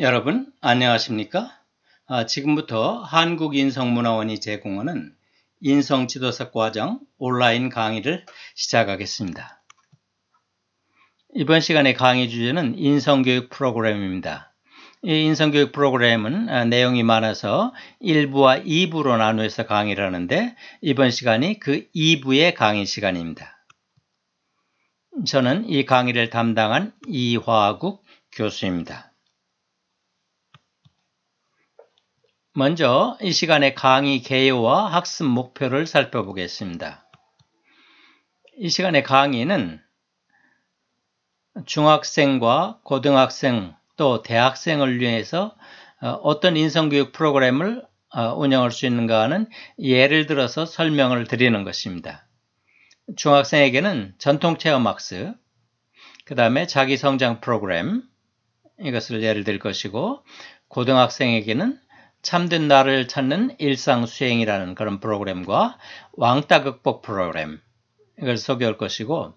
여러분 안녕하십니까? 아, 지금부터 한국인성문화원이 제공하는 인성지도사 과정 온라인 강의를 시작하겠습니다. 이번 시간의 강의 주제는 인성교육 프로그램입니다. 이 인성교육 프로그램은 아, 내용이 많아서 1부와 2부로 나누어서 강의를 하는데 이번 시간이 그 2부의 강의 시간입니다. 저는 이 강의를 담당한 이화국 교수입니다. 먼저 이 시간의 강의 개요와 학습 목표를 살펴보겠습니다. 이 시간의 강의는 중학생과 고등학생 또 대학생을 위해서 어, 어떤 인성교육 프로그램을 어, 운영할 수 있는가 하는 예를 들어서 설명을 드리는 것입니다. 중학생에게는 전통체험학습, 그 다음에 자기성장 프로그램, 이것을 예를 들 것이고, 고등학생에게는 참된 나를 찾는 일상 수행이라는 그런 프로그램과 왕따 극복 프로그램, 이걸 소개할 것이고,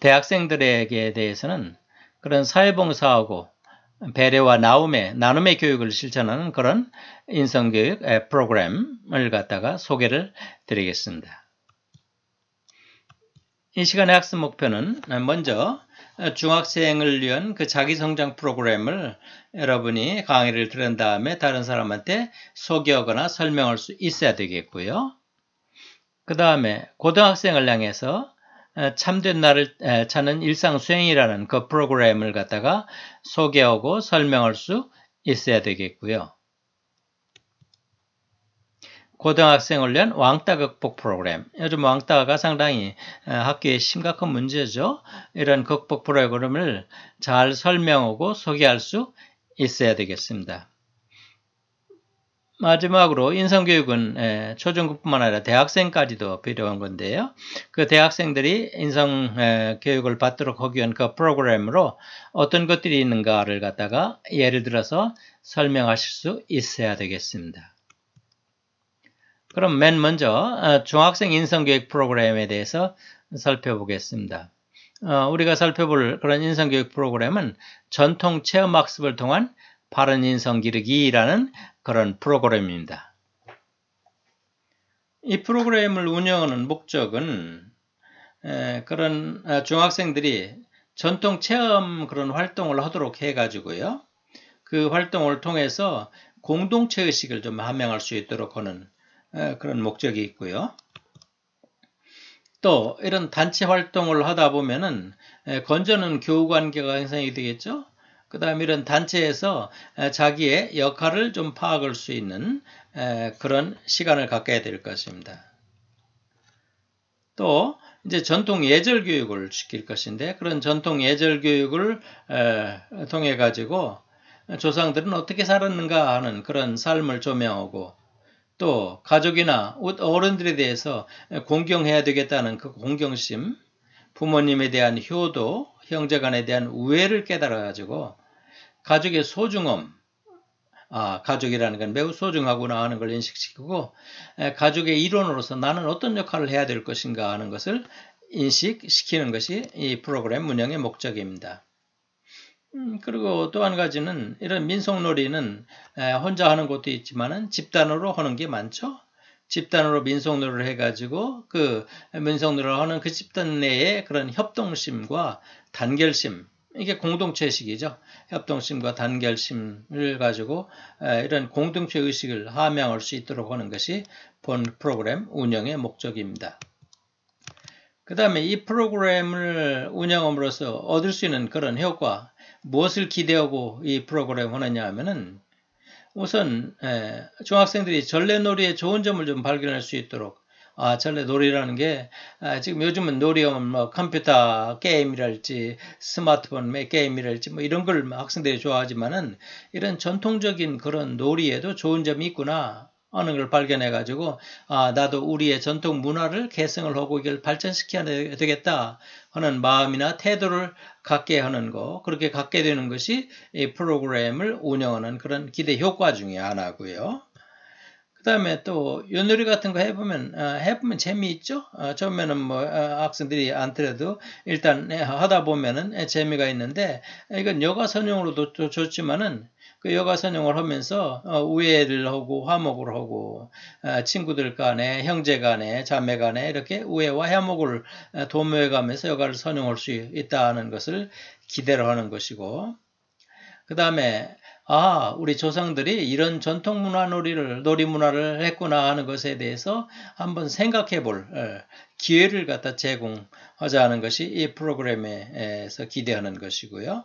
대학생들에게 대해서는 그런 사회봉사하고 배려와 나눔의, 나눔의 교육을 실천하는 그런 인성교육 프로그램을 갖다가 소개를 드리겠습니다. 이 시간의 학습 목표는 먼저 중학생을 위한 그 자기성장 프로그램을 여러분이 강의를 들은 다음에 다른 사람한테 소개하거나 설명할 수 있어야 되겠고요. 그 다음에 고등학생을 향해서 참된 나를 찾는 일상수행이라는 그 프로그램을 갖다가 소개하고 설명할 수 있어야 되겠고요. 고등학생을 위한 왕따 극복 프로그램. 요즘 왕따가 상당히 학교에 심각한 문제죠. 이런 극복 프로그램을 잘 설명하고 소개할 수 있어야 되겠습니다. 마지막으로 인성교육은 초중급뿐만 아니라 대학생까지도 필요한 건데요. 그 대학생들이 인성교육을 받도록 하기 위한 그 프로그램으로 어떤 것들이 있는가를 갖다가 예를 들어서 설명하실 수 있어야 되겠습니다. 그럼 맨 먼저 어, 중학생 인성교육 프로그램에 대해서 살펴보겠습니다. 어, 우리가 살펴볼 그런 인성교육 프로그램은 전통 체험학습을 통한 바른 인성 기르기라는 그런 프로그램입니다. 이 프로그램을 운영하는 목적은 그런 어, 중학생들이 전통 체험 그런 활동을 하도록 해가지고요. 그 활동을 통해서 공동체 의식을 좀 함양할 수 있도록 하는 그런 목적이 있고요. 또 이런 단체 활동을 하다 보면은 건전한 교우 관계가 형성이 되겠죠. 그 다음에 이런 단체에서 자기의 역할을 좀 파악할 수 있는 그런 시간을 갖게 될 것입니다. 또 이제 전통 예절 교육을 시킬 것인데 그런 전통 예절 교육을 통해 가지고 조상들은 어떻게 살았는가 하는 그런 삶을 조명하고 또 가족이나 어른들에 대해서 공경해야 되겠다는 그 공경심, 부모님에 대한 효도, 형제간에 대한 우애를 깨달아가지고 가족의 소중함, 아, 가족이라는 건 매우 소중하구나 하는 걸 인식시키고 가족의 일원으로서 나는 어떤 역할을 해야 될 것인가 하는 것을 인식시키는 것이 이 프로그램 운영의 목적입니다. 음, 그리고 또 한 가지는 이런 민속놀이는 혼자 하는 것도 있지만은 집단으로 하는 게 많죠. 집단으로 민속놀이를 해가지고 그 민속놀이를 하는 그 집단 내에 그런 협동심과 단결심 이게 공동체의식이죠. 협동심과 단결심을 가지고 이런 공동체 의식을 함양할 수 있도록 하는 것이 본 프로그램 운영의 목적입니다. 그 다음에 이 프로그램을 운영함으로써 얻을 수 있는 그런 효과, 무엇을 기대하고 이 프로그램을 하느냐 하면은 우선 중학생들이 전래놀이의 좋은 점을 좀 발견할 수 있도록 아, 전래놀이라는 게 아, 지금 요즘은 놀이하면 뭐 컴퓨터 게임이랄지 스마트폰 게임이랄지 뭐 이런 걸 학생들이 좋아하지만은 이런 전통적인 그런 놀이에도 좋은 점이 있구나 하는 걸 발견해 가지고 아 나도 우리의 전통 문화를 개성을 하고 이걸 발전시켜야 되겠다 하는 마음이나 태도를 갖게 하는 거 그렇게 갖게 되는 것이 이 프로그램을 운영하는 그런 기대 효과 중의 하나고요. 그 다음에 또 윷놀이 같은 거 해보면 어, 해보면 재미있죠. 어, 처음에는 뭐 어, 학생들이 안 들어도 일단 하다 보면은 재미가 있는데 이건 여가 선용으로도 좋지만은 그 여가 선용을 하면서 어, 우애를 하고 화목을 하고 어, 친구들 간에 형제 간에 자매 간에 이렇게 우애와 화목을 어, 도모해 가면서 여가를 선용할 수 있다는 것을 기대를 하는 것이고 그 다음에 아, 우리 조상들이 이런 전통 문화 놀이를, 놀이 문화를 했구나 하는 것에 대해서 한번 생각해 볼 예, 기회를 갖다 제공하자 하는 것이 이 프로그램에서 기대하는 것이고요.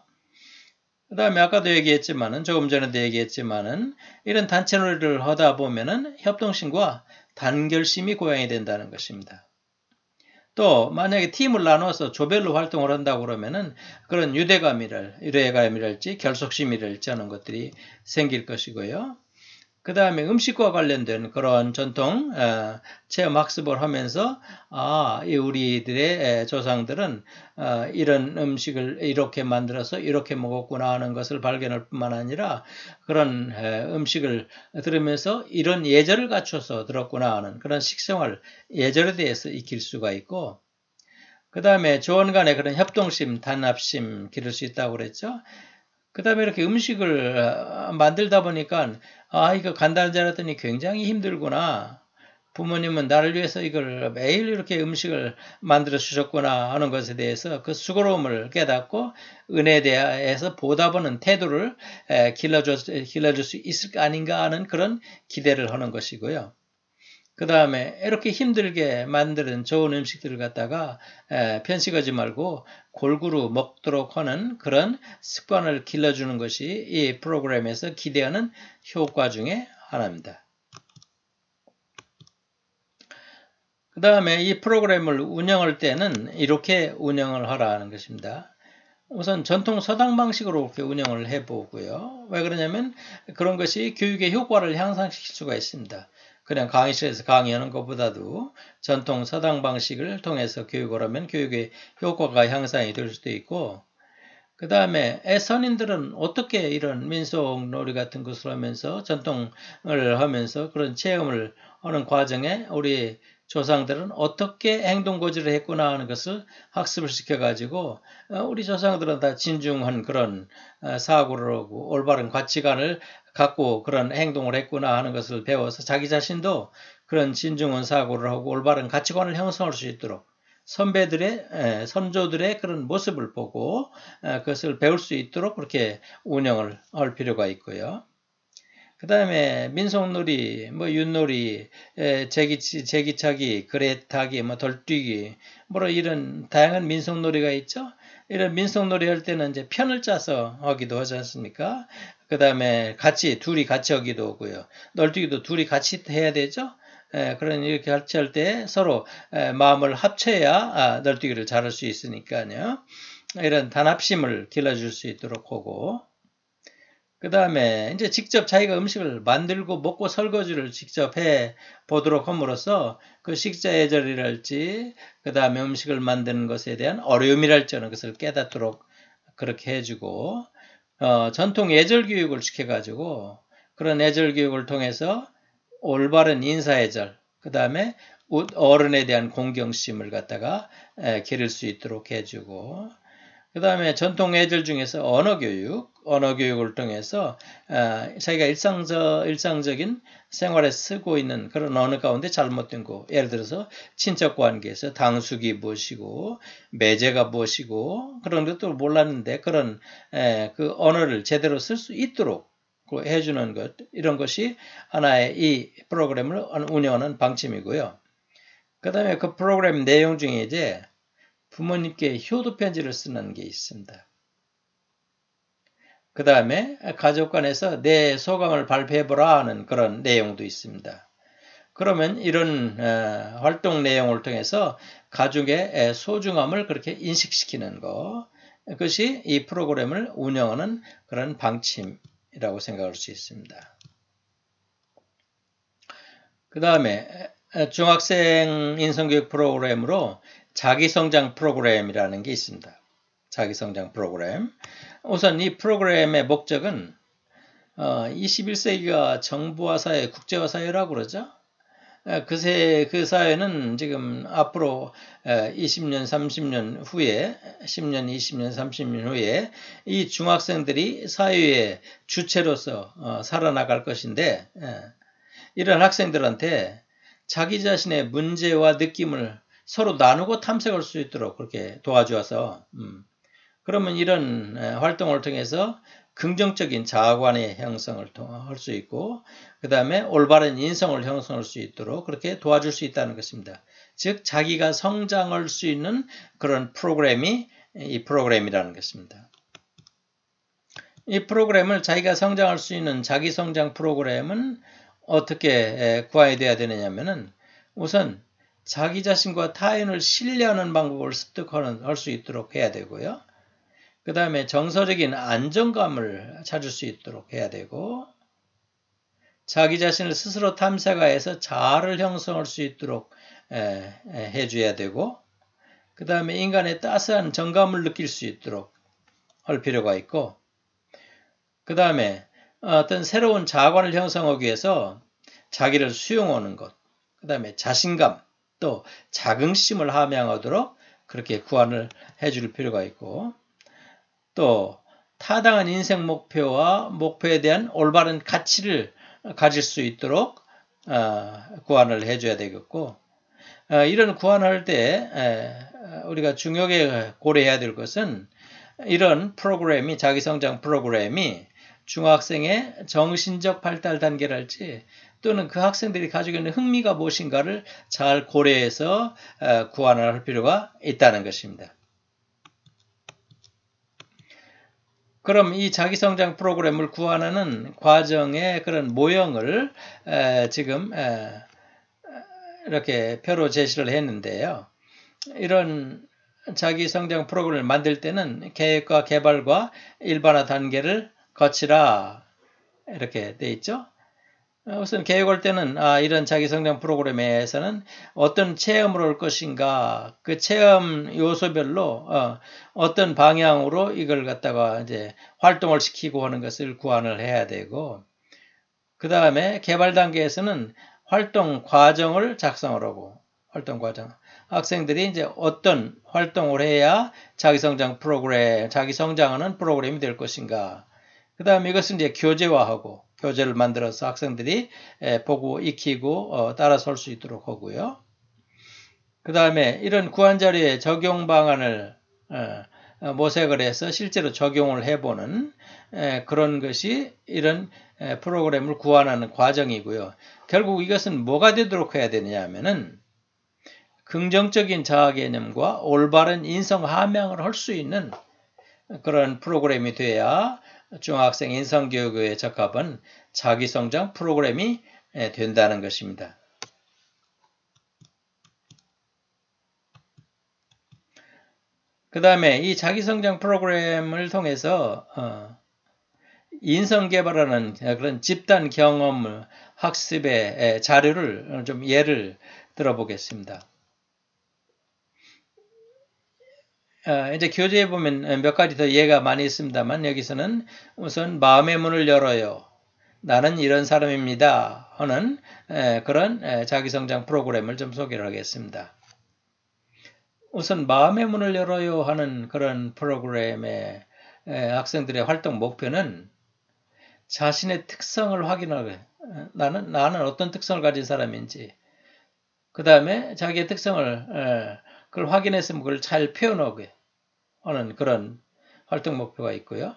그 다음에 아까도 얘기했지만은, 조금 전에도 얘기했지만은, 이런 단체 놀이를 하다 보면은 협동심과 단결심이 고양이 된다는 것입니다. 또 만약에 팀을 나눠서 조별로 활동을 한다고 그러면은 그런 유대감이랄 유대감이랄지 결속심이랄지 하는 것들이 생길 것이고요. 그 다음에 음식과 관련된 그런 전통 어, 체험 학습을 하면서 아, 우리들의 조상들은 어, 이런 음식을 이렇게 만들어서 이렇게 먹었구나 하는 것을 발견할 뿐만 아니라 그런 음식을 들으면서 이런 예절을 갖춰서 들었구나 하는 그런 식생활 예절에 대해서 익힐 수가 있고 그 다음에 조원 간의 그런 협동심, 단합심 기를 수 있다고 그랬죠. 그 다음에 이렇게 음식을 어, 만들다 보니까 아 이거 간단한 줄 알았더니 굉장히 힘들구나. 부모님은 나를 위해서 이걸 매일 이렇게 음식을 만들어 주셨구나 하는 것에 대해서 그 수고로움을 깨닫고 은혜에 대해서 보답하는 태도를 길러줄, 길러줄 수 있을 거 아닌가 하는 그런 기대를 하는 것이고요. 그 다음에 이렇게 힘들게 만드는 좋은 음식들을 갖다가 편식하지 말고 골고루 먹도록 하는 그런 습관을 길러주는 것이 이 프로그램에서 기대하는 효과 중에 하나입니다. 그 다음에 이 프로그램을 운영할 때는 이렇게 운영을 하라는 것입니다. 우선 전통 서당 방식으로 이렇게 운영을 해보고요. 왜 그러냐면 그런 것이 교육의 효과를 향상시킬 수가 있습니다. 그냥 강의실에서 강의하는 것보다도 전통 서당 방식을 통해서 교육을 하면 교육의 효과가 향상이 될 수도 있고 그 다음에 애선인들은 어떻게 이런 민속 놀이 같은 것을 하면서 전통을 하면서 그런 체험을 하는 과정에 우리 조상들은 어떻게 행동 고지를 했구나 하는 것을 학습을 시켜가지고 어, 우리 조상들은 다 진중한 그런 어, 사고를 하고 올바른 가치관을 갖고 그런 행동을 했구나 하는 것을 배워서 자기 자신도 그런 진중한 사고를 하고 올바른 가치관을 형성할 수 있도록 선배들의 선조들의 그런 모습을 보고 그것을 배울 수 있도록 그렇게 운영을 할 필요가 있고요. 그 다음에 민속놀이, 뭐 윷놀이, 제기, 제기차기, 그레타기, 뭐 덜뛰기, 뭐 이런 다양한 민속놀이가 있죠. 이런 민속놀이 할 때는 이제 편을 짜서 하기도 하지 않습니까? 그 다음에 같이, 둘이 같이 하기도 하고요. 널뛰기도 둘이 같이 해야 되죠? 에, 그런 이렇게 같이 할 때 서로 에, 마음을 합쳐야 아, 널뛰기를 잘할 수 있으니까요. 이런 단합심을 길러줄 수 있도록 하고, 그 다음에 이제 직접 자기가 음식을 만들고 먹고 설거지를 직접 해 보도록 함으로써 그 식자 예절이랄지 그 다음에 음식을 만드는 것에 대한 어려움이랄지 하는 것을 깨닫도록 그렇게 해주고 어, 전통 예절 교육을 시켜가지고 그런 예절 교육을 통해서 올바른 인사 예절 그 다음에 어른에 대한 공경심을 갖다가 기를 수 있도록 해주고 그 다음에 전통 예절 중에서 언어 교육, 언어 교육을 통해서 어, 자기가 일상적, 일상적인 생활에 쓰고 있는 그런 언어 가운데 잘못된 거, 예를 들어서 친척 관계에서 당숙이 무엇이고 매제가 무엇이고 그런 것도 몰랐는데 그런 그 언어를 제대로 쓸 수 있도록 해주는 것 이런 것이 하나의 이 프로그램을 운영하는 방침이고요. 그 다음에 그 프로그램 내용 중에 이제 부모님께 효도 편지를 쓰는 게 있습니다. 그 다음에 가족 간에서 내 소감을 발표해보라 하는 그런 내용도 있습니다. 그러면 이런 어, 활동 내용을 통해서 가족의 소중함을 그렇게 인식시키는 것, 그것이 이 프로그램을 운영하는 그런 방침이라고 생각할 수 있습니다. 그 다음에 중학생 인성교육 프로그램으로 자기성장 프로그램이라는 게 있습니다. 자기성장 프로그램. 우선 이 프로그램의 목적은 어, 21세기가 정부화 사회, 국제화 사회라고 그러죠. 그새 그 사회는 지금 앞으로 20년, 30년 후에 10년, 20년, 30년 후에 이 중학생들이 사회의 주체로서 어, 살아나갈 것인데 이런 학생들한테 자기 자신의 문제와 느낌을 서로 나누고 탐색할 수 있도록 그렇게 도와주어서 음. 그러면 이런 활동을 통해서 긍정적인 자아관의 형성을 할 수 있고 그 다음에 올바른 인성을 형성할 수 있도록 그렇게 도와줄 수 있다는 것입니다. 즉 자기가 성장할 수 있는 그런 프로그램이 이 프로그램이라는 것입니다. 이 프로그램을 자기가 성장할 수 있는 자기 성장 프로그램은 어떻게 구해야 되느냐면은 우선 자기 자신과 타인을 신뢰하는 방법을 습득할 수 있도록 해야 되고요. 그 다음에 정서적인 안정감을 찾을 수 있도록 해야 되고 자기 자신을 스스로 탐색하여서 자아를 형성할 수 있도록 해줘야 되고 그 다음에 인간의 따스한 정감을 느낄 수 있도록 할 필요가 있고 그 다음에 어떤 새로운 자아관을 형성하기 위해서 자기를 수용하는 것, 그 다음에 자신감, 또 자긍심을 함양하도록 그렇게 구안을 해줄 필요가 있고 또 타당한 인생 목표와 목표에 대한 올바른 가치를 가질 수 있도록 어, 구안을 해줘야 되겠고 어, 이런 구안할 때 우리가 중요하게 고려해야 될 것은 이런 프로그램이 자기 성장 프로그램이 중학생의 정신적 발달 단계랄지 또는 그 학생들이 가지고 있는 흥미가 무엇인가를 잘 고려해서 어, 구안을 할 필요가 있다는 것입니다. 그럼 이 자기성장 프로그램을 구하는 과정의 그런 모형을 지금 이렇게 표로 제시를 했는데요. 이런 자기성장 프로그램을 만들 때는 계획과 개발과 일반화 단계를 거치라 이렇게 돼 있죠. 우선 계획할 때는 아, 이런 자기 성장 프로그램에서는 어떤 체험을 할 것인가 그 체험 요소별로 어, 떤 방향으로 이걸 갖다가 이제 활동을 시키고 하는 것을 구안을 해야 되고 그 다음에 개발 단계에서는 활동 과정을 작성을 하고 활동 과정. 학생들이 이제 어떤 활동을 해야 자기 성장 프로그램 자기 성장하는 프로그램이 될 것인가. 그 다음에 이것은 이제 교재화하고 교재를 만들어서 학생들이 보고 익히고 어, 따라서 할수 있도록 하고요. 그 다음에 이런 구한 자료의 적용 방안을 어, 어, 모색을 해서 실제로 적용을 해보는 그런 것이 이런 프로그램을 구안하는 과정이고요. 결국 이것은 뭐가 되도록 해야 되느냐 하면은 긍정적인 자아 개념과 올바른 인성 함양을 할 수 있는 그런 프로그램이 돼야 중학생 인성교육에 적합한 자기성장 프로그램이 된다는 것입니다. 그 다음에 이 자기성장 프로그램을 통해서 어, 인성개발하는 그런 집단 경험 학습의 자료를 좀 예를 들어보겠습니다. 어, 이제 교재에 보면 몇 가지 더 예가 많이 있습니다만 여기서는 우선 마음의 문을 열어요. 나는 이런 사람입니다. 하는 그런 자기성장 프로그램을 좀 소개를 하겠습니다. 우선 마음의 문을 열어요 하는 그런 프로그램의 학생들의 활동 목표는 자신의 특성을 확인하고 나는 나는 어떤 특성을 가진 사람인지 그 다음에 자기의 특성을 그걸 확인해서 그걸 잘 표현하게 하는 그런 활동 목표가 있고요.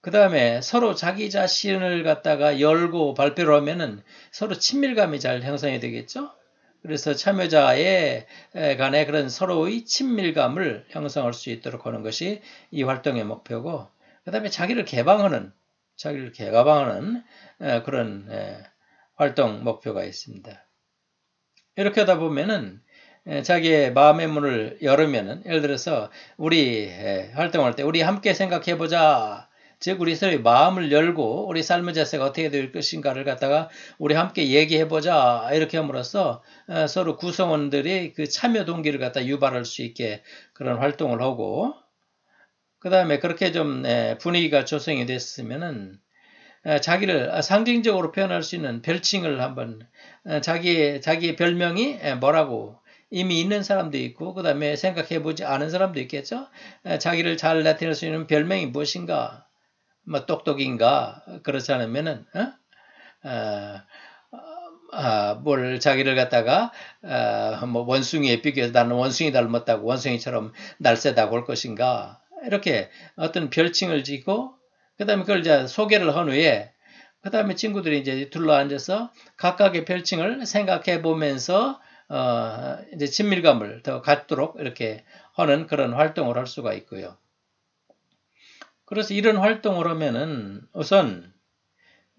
그 다음에 서로 자기 자신을 갖다가 열고 발표를 하면은 서로 친밀감이 잘 형성이 되겠죠. 그래서 참여자의 간의 그런 서로의 친밀감을 형성할 수 있도록 하는 것이 이 활동의 목표고, 그 다음에 자기를 개방하는, 자기를 개방하는 그런 활동 목표가 있습니다. 이렇게 하다 보면은 자기의 마음의 문을 열으면은 예를 들어서 우리 활동할 때 우리 함께 생각해 보자. 즉 우리 서로의 마음을 열고 우리 삶의 자세가 어떻게 될 것인가를 갖다가 우리 함께 얘기해 보자 이렇게 함으로써 서로 구성원들이 그 참여 동기를 갖다 유발할 수 있게 그런 활동을 하고 그 다음에 그렇게 좀 분위기가 조성이 됐으면은 자기를 상징적으로 표현할 수 있는 별칭을 한번 자기의 자기의 별명이 뭐라고 이미 있는 사람도 있고 그 다음에 생각해보지 않은 사람도 있겠죠. 자기를 잘 나타낼 수 있는 별명이 무엇인가? 뭐 똑똑인가? 그렇지 않으면은 어? 어, 아, 뭘 자기를 갖다가 아, 뭐 원숭이에 비교해서 나는 원숭이 닮았다고 원숭이처럼 날쌔다고 할 것인가 이렇게 어떤 별칭을 짓고 그 다음에 그걸 이제 소개를 한 후에 그 다음에 친구들이 이제 둘러앉아서 각각의 별칭을 생각해 보면서 어, 이제 친밀감을 더 갖도록 이렇게 하는 그런 활동을 할 수가 있고요. 그래서 이런 활동을 하면은 우선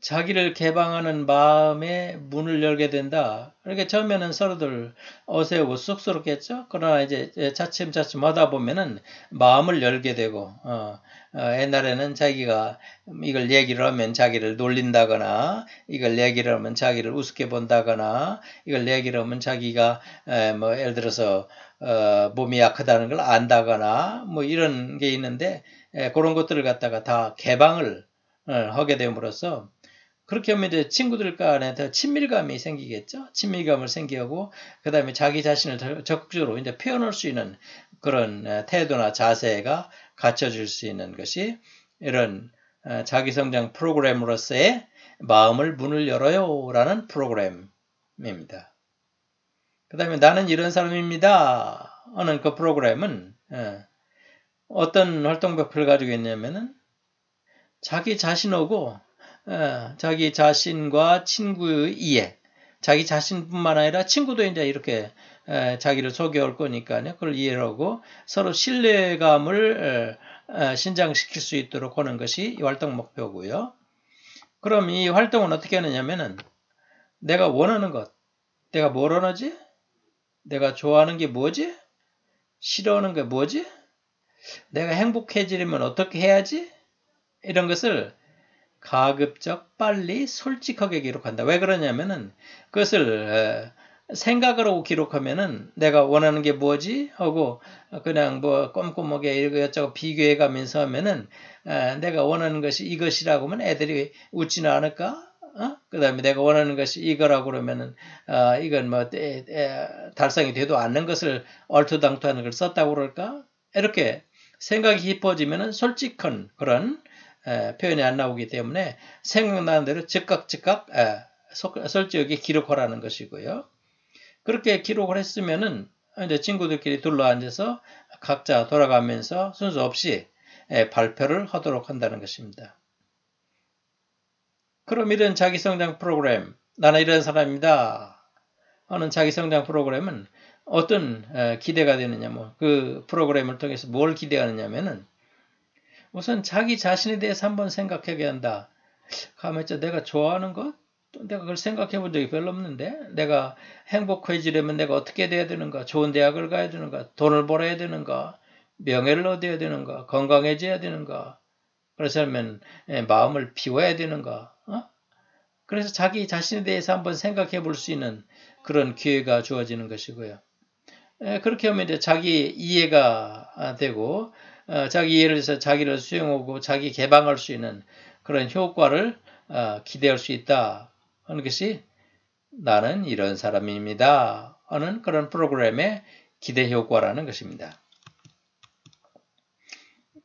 자기를 개방하는 마음에 문을 열게 된다. 그러니까 처음에는 서로들 어세우고 쑥스럽겠죠. 그러나 이제 차츰차츰 하다 보면은 마음을 열게 되고 어, 어, 옛날에는 자기가 이걸 얘기를 하면 자기를 놀린다거나 이걸 얘기를 하면 자기를 우습게 본다거나 이걸 얘기를 하면 자기가 에, 뭐 예를 들어서 어, 몸이 약하다는 걸 안다거나 뭐 이런 게 있는데 에, 그런 것들을 갖다가 다 개방을 어, 하게 됨으로써 그렇게 하면 이제 친구들 간에 더 친밀감이 생기겠죠. 친밀감을 생기고 그 다음에 자기 자신을 적극적으로 이제 표현할 수 있는 그런 태도나 자세가 갖춰질 수 있는 것이 이런 자기 성장 프로그램으로서의 마음을 문을 열어요라는 프로그램입니다. 그 다음에 나는 이런 사람입니다 하는 그 프로그램은 어떤 활동 목표를 가지고 있냐면은 자기 자신하고 어, 자기 자신과 친구의 이해, 자기 자신뿐만 아니라 친구도 이제 이렇게 자기를 소개할 거니까요. 그걸 이해하고 서로 신뢰감을 신장시킬 수 있도록 하는 것이 이 활동 목표고요. 그럼 이 활동은 어떻게 하느냐면은 내가 원하는 것, 내가 뭘 원하지? 내가 좋아하는 게 뭐지? 싫어하는 게 뭐지? 내가 행복해지려면 어떻게 해야지? 이런 것을 가급적 빨리 솔직하게 기록한다. 왜 그러냐면은 그것을 생각으로 기록하면은 내가 원하는 게 뭐지 하고 그냥 뭐 꼼꼼하게 이것저것 비교해 가면서 하면은 내가 원하는 것이 이것이라고 하면 애들이 웃지는 않을까? 어? 그 다음에 내가 원하는 것이 이거라고 그러면은, 어, 이건 뭐, 에, 에, 달성이 되도 않는 것을 얼토당토하는 걸 썼다고 그럴까? 이렇게 생각이 깊어지면은 솔직한 그런 표현이 안 나오기 때문에 생각나는 대로 즉각 즉각 솔직하게 기록하라는 것이고요. 그렇게 기록을 했으면은 이제 친구들끼리 둘러앉아서 각자 돌아가면서 순서 없이 발표를 하도록 한다는 것입니다. 그럼 이런 자기성장 프로그램, 나는 이런 사람입니다. 하는 자기성장 프로그램은 어떤 기대가 되느냐, 뭐, 그 프로그램을 통해서 뭘 기대하느냐면은 우선 자기 자신에 대해서 한번 생각하게 한다. 가만있어 내가 좋아하는 것? 내가 그걸 생각해 본 적이 별로 없는데 내가 행복해지려면 내가 어떻게 돼야 되는가? 좋은 대학을 가야 되는가? 돈을 벌어야 되는가? 명예를 얻어야 되는가? 건강해져야 되는가? 그렇다면 예, 마음을 비워야 되는가? 어? 그래서 자기 자신에 대해서 한번 생각해 볼 수 있는 그런 기회가 주어지는 것이고요. 예, 그렇게 하면 이제 자기 이해가 되고 어, 자기 이해를 해서 자기를 수용하고 자기 개방할 수 있는 그런 효과를 어, 기대할 수 있다 하는 것이 나는 이런 사람입니다 하는 그런 프로그램의 기대 효과라는 것입니다.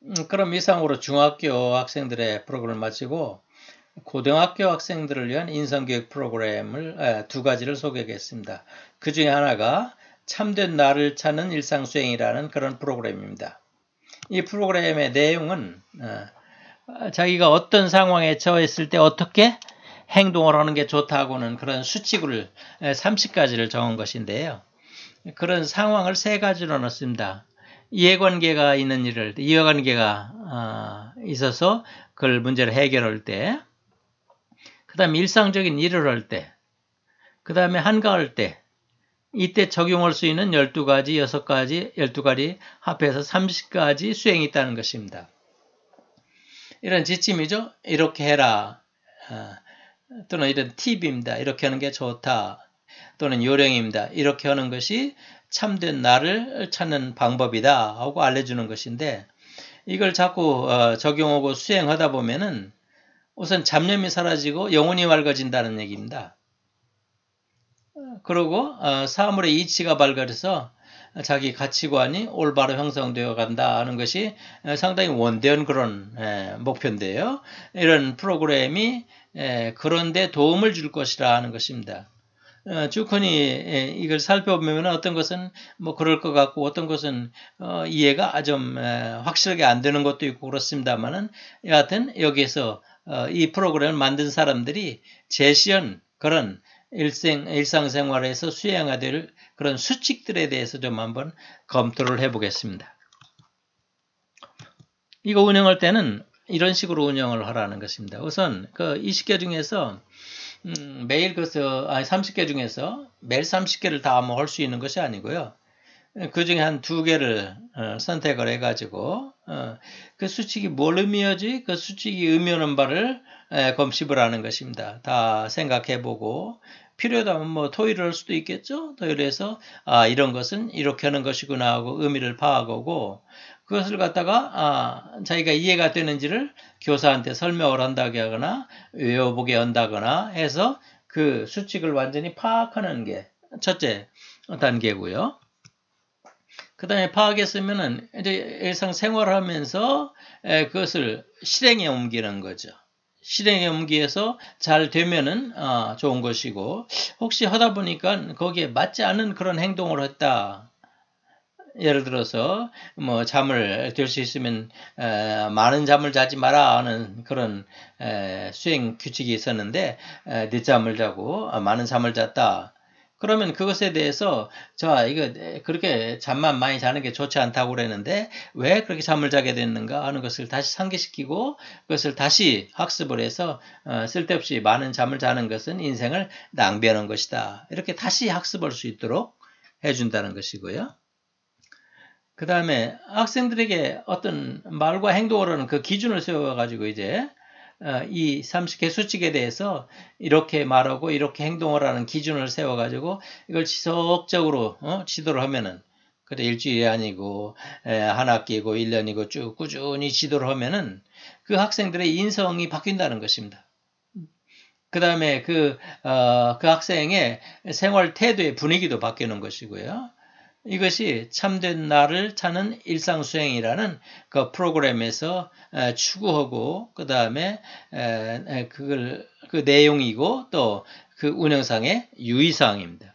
음, 그럼 이상으로 중학교 학생들의 프로그램을 마치고 고등학교 학생들을 위한 인성교육 프로그램을 두 가지를 소개하겠습니다. 그 중에 하나가 참된 나를 찾는 일상수행이라는 그런 프로그램입니다. 이 프로그램의 내용은 어, 자기가 어떤 상황에 처했을 때 어떻게 행동을 하는 게 좋다고는 그런 수칙을 30가지를 정한 것인데요. 그런 상황을 세 가지로 넣습니다. 이해관계가 있는 일을 이해관계가 어, 있어서 그걸 문제를 해결할 때, 그 다음에 일상적인 일을 할 때, 그 다음에 한가할 때, 이때 적용할 수 있는 12가지, 6가지, 12가지 합해서 30가지 수행이 있다는 것입니다. 이런 지침이죠. 이렇게 해라. 어, 또는 이런 팁입니다. 이렇게 하는 게 좋다. 또는 요령입니다. 이렇게 하는 것이 참된 나를 찾는 방법이다 하고 알려주는 것인데 이걸 자꾸 어, 적용하고 수행하다 보면은 우선 잡념이 사라지고 영혼이 맑아진다는 얘기입니다. 그리고 어, 사물의 이치가 발견해서 자기 가치관이 올바로 형성되어 간다 하는 것이 상당히 원대한 그런 목표인데요. 이런 프로그램이 그런데 도움을 줄 것이라 하는 것입니다. 어, 주컨이 이걸 살펴보면 어떤 것은 뭐 그럴 것 같고 어떤 것은 어, 이해가 좀 확실하게 안 되는 것도 있고 그렇습니다만은 여하튼 여기에서 어, 이 프로그램을 만든 사람들이 제시한 그런 일생, 일상생활에서 수행해야 될 그런 수칙들에 대해서 좀 한번 검토를 해보겠습니다. 이거 운영할 때는 이런 식으로 운영을 하라는 것입니다. 우선 그 20개 중에서 음, 매일 그서 아니 30개 중에서 매일 30개를 다 뭐 할 수 있는 것이 아니고요. 그 중에 한 두 개를 어, 선택을 해가지고 어, 그 수칙이 뭘 의미하지? 그 수칙이 의미하는 바를 검십을 하는 것입니다. 다 생각해보고 필요하다면 뭐 토의를 할 수도 있겠죠. 토의를 아 이런 것은 이렇게 하는 것이구나 하고 의미를 파악하고 그것을 갖다가 아, 자기가 이해가 되는지를 교사한테 설명을 한다고 하거나 외워보게 한다거나 해서 그 수칙을 완전히 파악하는 게 첫째 단계고요. 그 다음에 파악했으면은 이제 일상 생활을 하면서 그것을 실행에 옮기는 거죠. 실행에 옮기해서 잘 되면은 어, 좋은 것이고 혹시 하다 보니까 거기에 맞지 않는 그런 행동을 했다. 예를 들어서 뭐 잠을 들수 있으면 에, 많은 잠을 자지 마라 하는 그런 에, 수행 규칙이 있었는데 에, 늦잠을 자고 아, 많은 잠을 잤다. 그러면 그것에 대해서 자 이거 그렇게 잠만 많이 자는 게 좋지 않다고 그랬는데 왜 그렇게 잠을 자게 됐는가 하는 것을 다시 상기시키고 그것을 다시 학습을 해서 어, 쓸데없이 많은 잠을 자는 것은 인생을 낭비하는 것이다 이렇게 다시 학습할 수 있도록 해준다는 것이고요. 그 다음에 학생들에게 어떤 말과 행동을 하는 그 기준을 세워가지고 이제 어, 이 30개 수칙에 대해서 이렇게 말하고 이렇게 행동을 하는 기준을 세워가지고 이걸 지속적으로 어? 지도를 하면은 그래 일주일이 아니고 한 학기고 1년이고 쭉 꾸준히 지도를 하면은 그 학생들의 인성이 바뀐다는 것입니다. 그 다음에 그, 어, 그 학생의 생활 태도의 분위기도 바뀌는 것이고요. 이것이 참된 나를 찾는 일상수행이라는 그 프로그램에서 추구하고 그 다음에 그걸 그 내용이고 또 그 운영상의 유의사항입니다.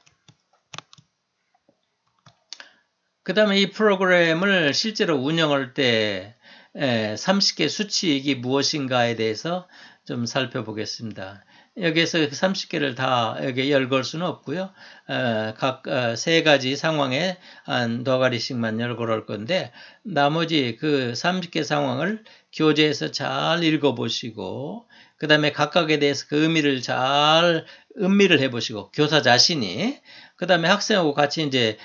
그 다음에 이 프로그램을 실제로 운영할 때 30개 수칙이 무엇인가에 대해서 좀 살펴보겠습니다. 여기에서 30개를 다 여기 열 걸 수는 없고요. 어, 각세 어, 가지 상황에 한 너가리씩만 열거할 건데 나머지 그 30개 상황을 교재에서 잘 읽어보시고 그 다음에 각각에 대해서 그 의미를 잘 음미를 해보시고 교사 자신이 그 다음에 학생하고 같이 이제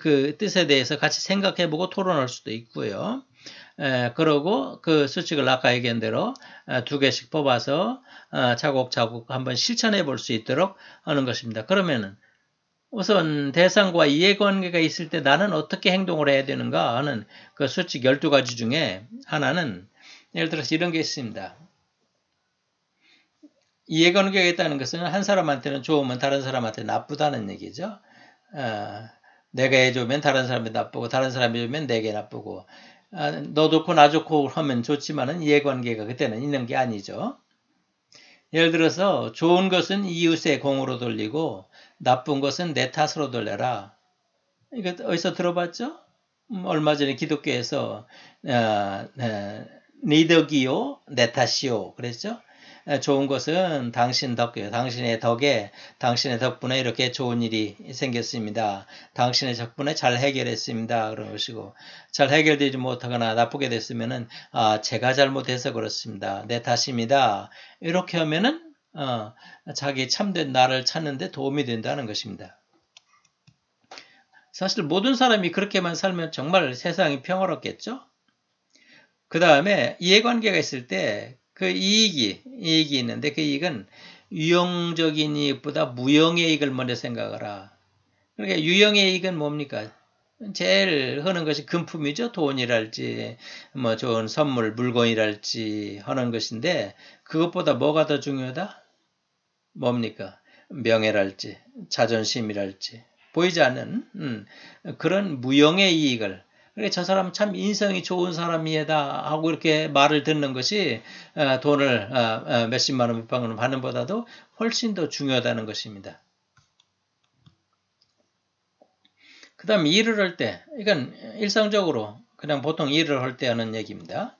그 뜻에 대해서 같이 생각해보고 토론할 수도 있고요. 에, 그러고 그 수칙을 아까 얘기한 대로 에, 두 개씩 뽑아서 어, 차곡차곡 한번 실천해 볼 수 있도록 하는 것입니다. 그러면은 우선 대상과 이해관계가 있을 때 나는 어떻게 행동을 해야 되는가 하는 그 수칙 12가지 중에 하나는 예를 들어서 이런 게 있습니다. 이해관계가 있다는 것은 한 사람한테는 좋으면 다른 사람한테 나쁘다는 얘기죠. 어, 내가 해주면 다른 사람이 나쁘고 다른 사람이 해주면 내게 나쁘고 아, 너 좋고 나 좋고 하면 좋지만은 이해관계가 그때는 있는 게 아니죠. 예를 들어서 좋은 것은 이웃의 공으로 돌리고 나쁜 것은 내 탓으로 돌려라. 이거 어디서 들어봤죠? 음, 얼마 전에 기독교에서 어, 어, 니 덕이요 내 탓이요 그랬죠? 좋은 것은 당신 덕, 당신의 덕에, 당신의 덕분에 이렇게 좋은 일이 생겼습니다. 당신의 덕분에 잘 해결했습니다. 것이고, 잘 해결되지 못하거나 나쁘게 됐으면은, 아, 제가 잘못해서 그렇습니다. 내 탓입니다. 이렇게 하면은, 어, 자기 참된 나를 찾는데 도움이 된다는 것입니다. 사실 모든 사람이 그렇게만 살면 정말 세상이 평화롭겠죠? 그 다음에 이해관계가 있을 때 그 이익이, 이익이 있는데 그 이익은 유용적인 이익보다 무용의 이익을 먼저 생각하라. 그러니까 유용의 이익은 뭡니까? 제일 하는 것이 금품이죠. 돈이랄지, 뭐 좋은 선물, 물건이랄지 하는 것인데, 그것보다 뭐가 더 중요하다? 뭡니까? 명예랄지, 자존심이랄지, 보이지 않는, 음, 그런 무형의 이익을, 저 사람 참 인성이 좋은 사람이다 하고 이렇게 말을 듣는 것이 어, 돈을 어, 어, 몇십만 원, 몇백만 원 받는 보다도 훨씬 더 중요하다는 것입니다. 그 다음에 일을 할 때, 이건 일상적으로 그냥 보통 일을 할 때 하는 얘기입니다.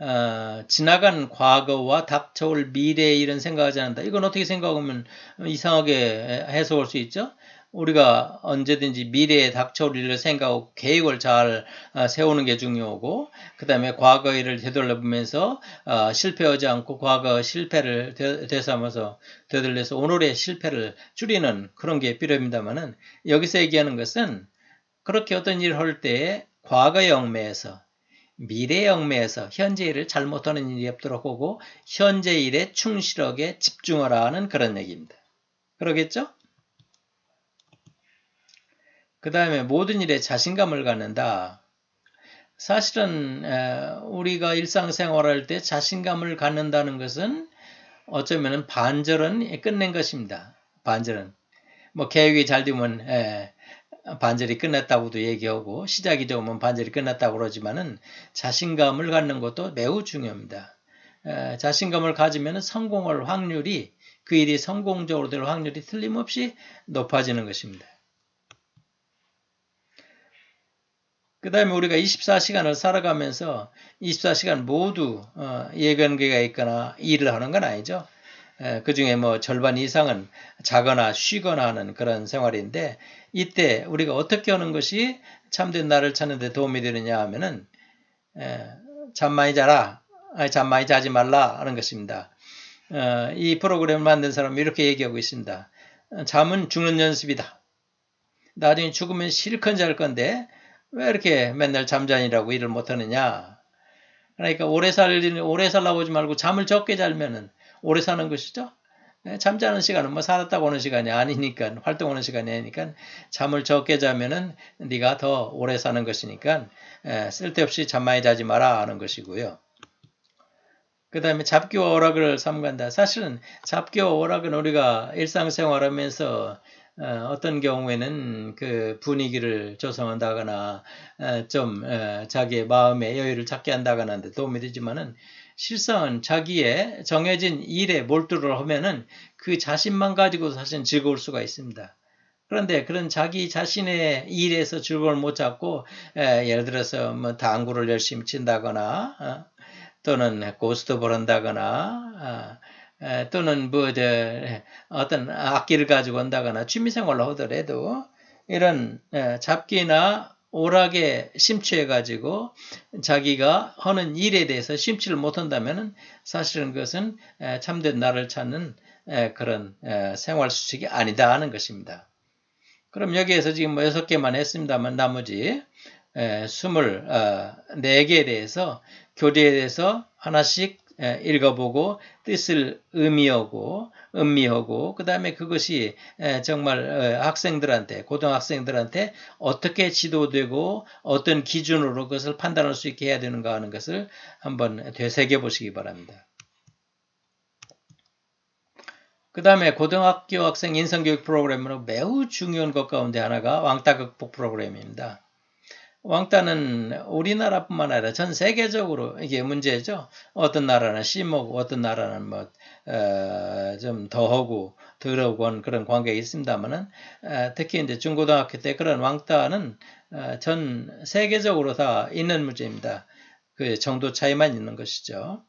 어, 지나간 과거와 닥쳐올 미래의 일은 생각하지 않는다. 이건 어떻게 생각하면 이상하게 해석할 수 있죠? 우리가 언제든지 미래에 닥쳐올 일을 생각하고 계획을 잘 어, 세우는 게 중요하고 그 다음에 과거 일을 되돌려보면서 어, 실패하지 않고 과거 실패를 되삼아서 되돌려서 오늘의 실패를 줄이는 그런 게 필요합니다만은 여기서 얘기하는 것은 그렇게 어떤 일을 할 때 과거 영매에서 미래 영매에서 현재 일을 잘못하는 일이 없도록 하고 현재 일에 충실하게 집중하라는 그런 얘기입니다. 그러겠죠? 그 다음에 모든 일에 자신감을 갖는다. 사실은 우리가 일상생활할 때 자신감을 갖는다는 것은 어쩌면 반절은 끝낸 것입니다. 반절은. 뭐 계획이 잘 되면 반절이 끝났다고도 얘기하고 시작이 되면 반절이 끝났다고 그러지만은 자신감을 갖는 것도 매우 중요합니다. 자신감을 가지면 성공할 확률이 그 일이 성공적으로 될 확률이 틀림없이 높아지는 것입니다. 그 다음에 우리가 24시간을 살아가면서 24시간 모두 어, 예견계가 있거나 일을 하는 건 아니죠. 그 중에 뭐 절반 이상은 자거나 쉬거나 하는 그런 생활인데 이때 우리가 어떻게 하는 것이 참된 나를 찾는 데 도움이 되느냐 하면은 잠 많이 자라. 잠 많이 자지 말라 하는 것입니다. 어, 이 프로그램을 만든 사람이 이렇게 얘기하고 있습니다. 잠은 죽는 연습이다. 나중에 죽으면 실컷 잘 건데 왜 이렇게 맨날 잠자니라고 일을 못하느냐? 그러니까 오래 살 오래 살라고 하지 말고 잠을 적게 자면은 오래 사는 것이죠. 네, 잠자는 시간은 뭐 살았다고 오는 시간이 아니니까 활동하는 시간이 아니니까 잠을 적게 자면은 네가 더 오래 사는 것이니까 쓸데없이 잠 많이 자지 마라 하는 것이고요. 그 다음에 잡기와 오락을 삼간다. 사실은 잡기와 오락은 우리가 일상생활하면서 어, 어떤 경우에는 그 분위기를 조성한다거나 어, 좀 어, 자기의 마음의 여유를 찾게 한다거나 하는데 도움이 되지만은 실상은 자기의 정해진 일에 몰두를 하면은 그 자신만 가지고 사실 즐거울 수가 있습니다. 그런데 그런 자기 자신의 일에서 즐거움을 못 찾고 예를 들어서 뭐 당구를 열심히 친다거나 또는 고스톱을 한다거나 또는 뭐 어떤 악기를 가지고 온다거나 취미생활로 하더라도 이런 잡기나 오락에 심취해 가지고 자기가 하는 일에 대해서 심취를 못한다면 사실은 그것은 참된 나를 찾는 그런 생활 수칙이 아니다 하는 것입니다. 그럼 여기에서 지금 뭐 여섯 개만 했습니다만 나머지 스물 네 개에 대해서 교리에 대해서 하나씩 읽어보고 뜻을 의미하고 음미하고 그 다음에 그것이 정말 학생들한테 고등학생들한테 어떻게 지도되고 어떤 기준으로 그것을 판단할 수 있게 해야 되는가 하는 것을 한번 되새겨 보시기 바랍니다. 그 다음에 고등학교 학생 인성교육 프로그램으로 매우 중요한 것 가운데 하나가 왕따 극복 프로그램입니다. 왕따는 우리나라뿐만 아니라 전 세계적으로 이게 문제죠. 어떤 나라는 심하고 어떤 나라는 뭐좀 어, 더하고 더러운 그런 관계가 있습니다만은 어, 특히 이제 중고등학교 때 그런 왕따는 어, 전 세계적으로 다 있는 문제입니다. 그 정도 차이만 있는 것이죠.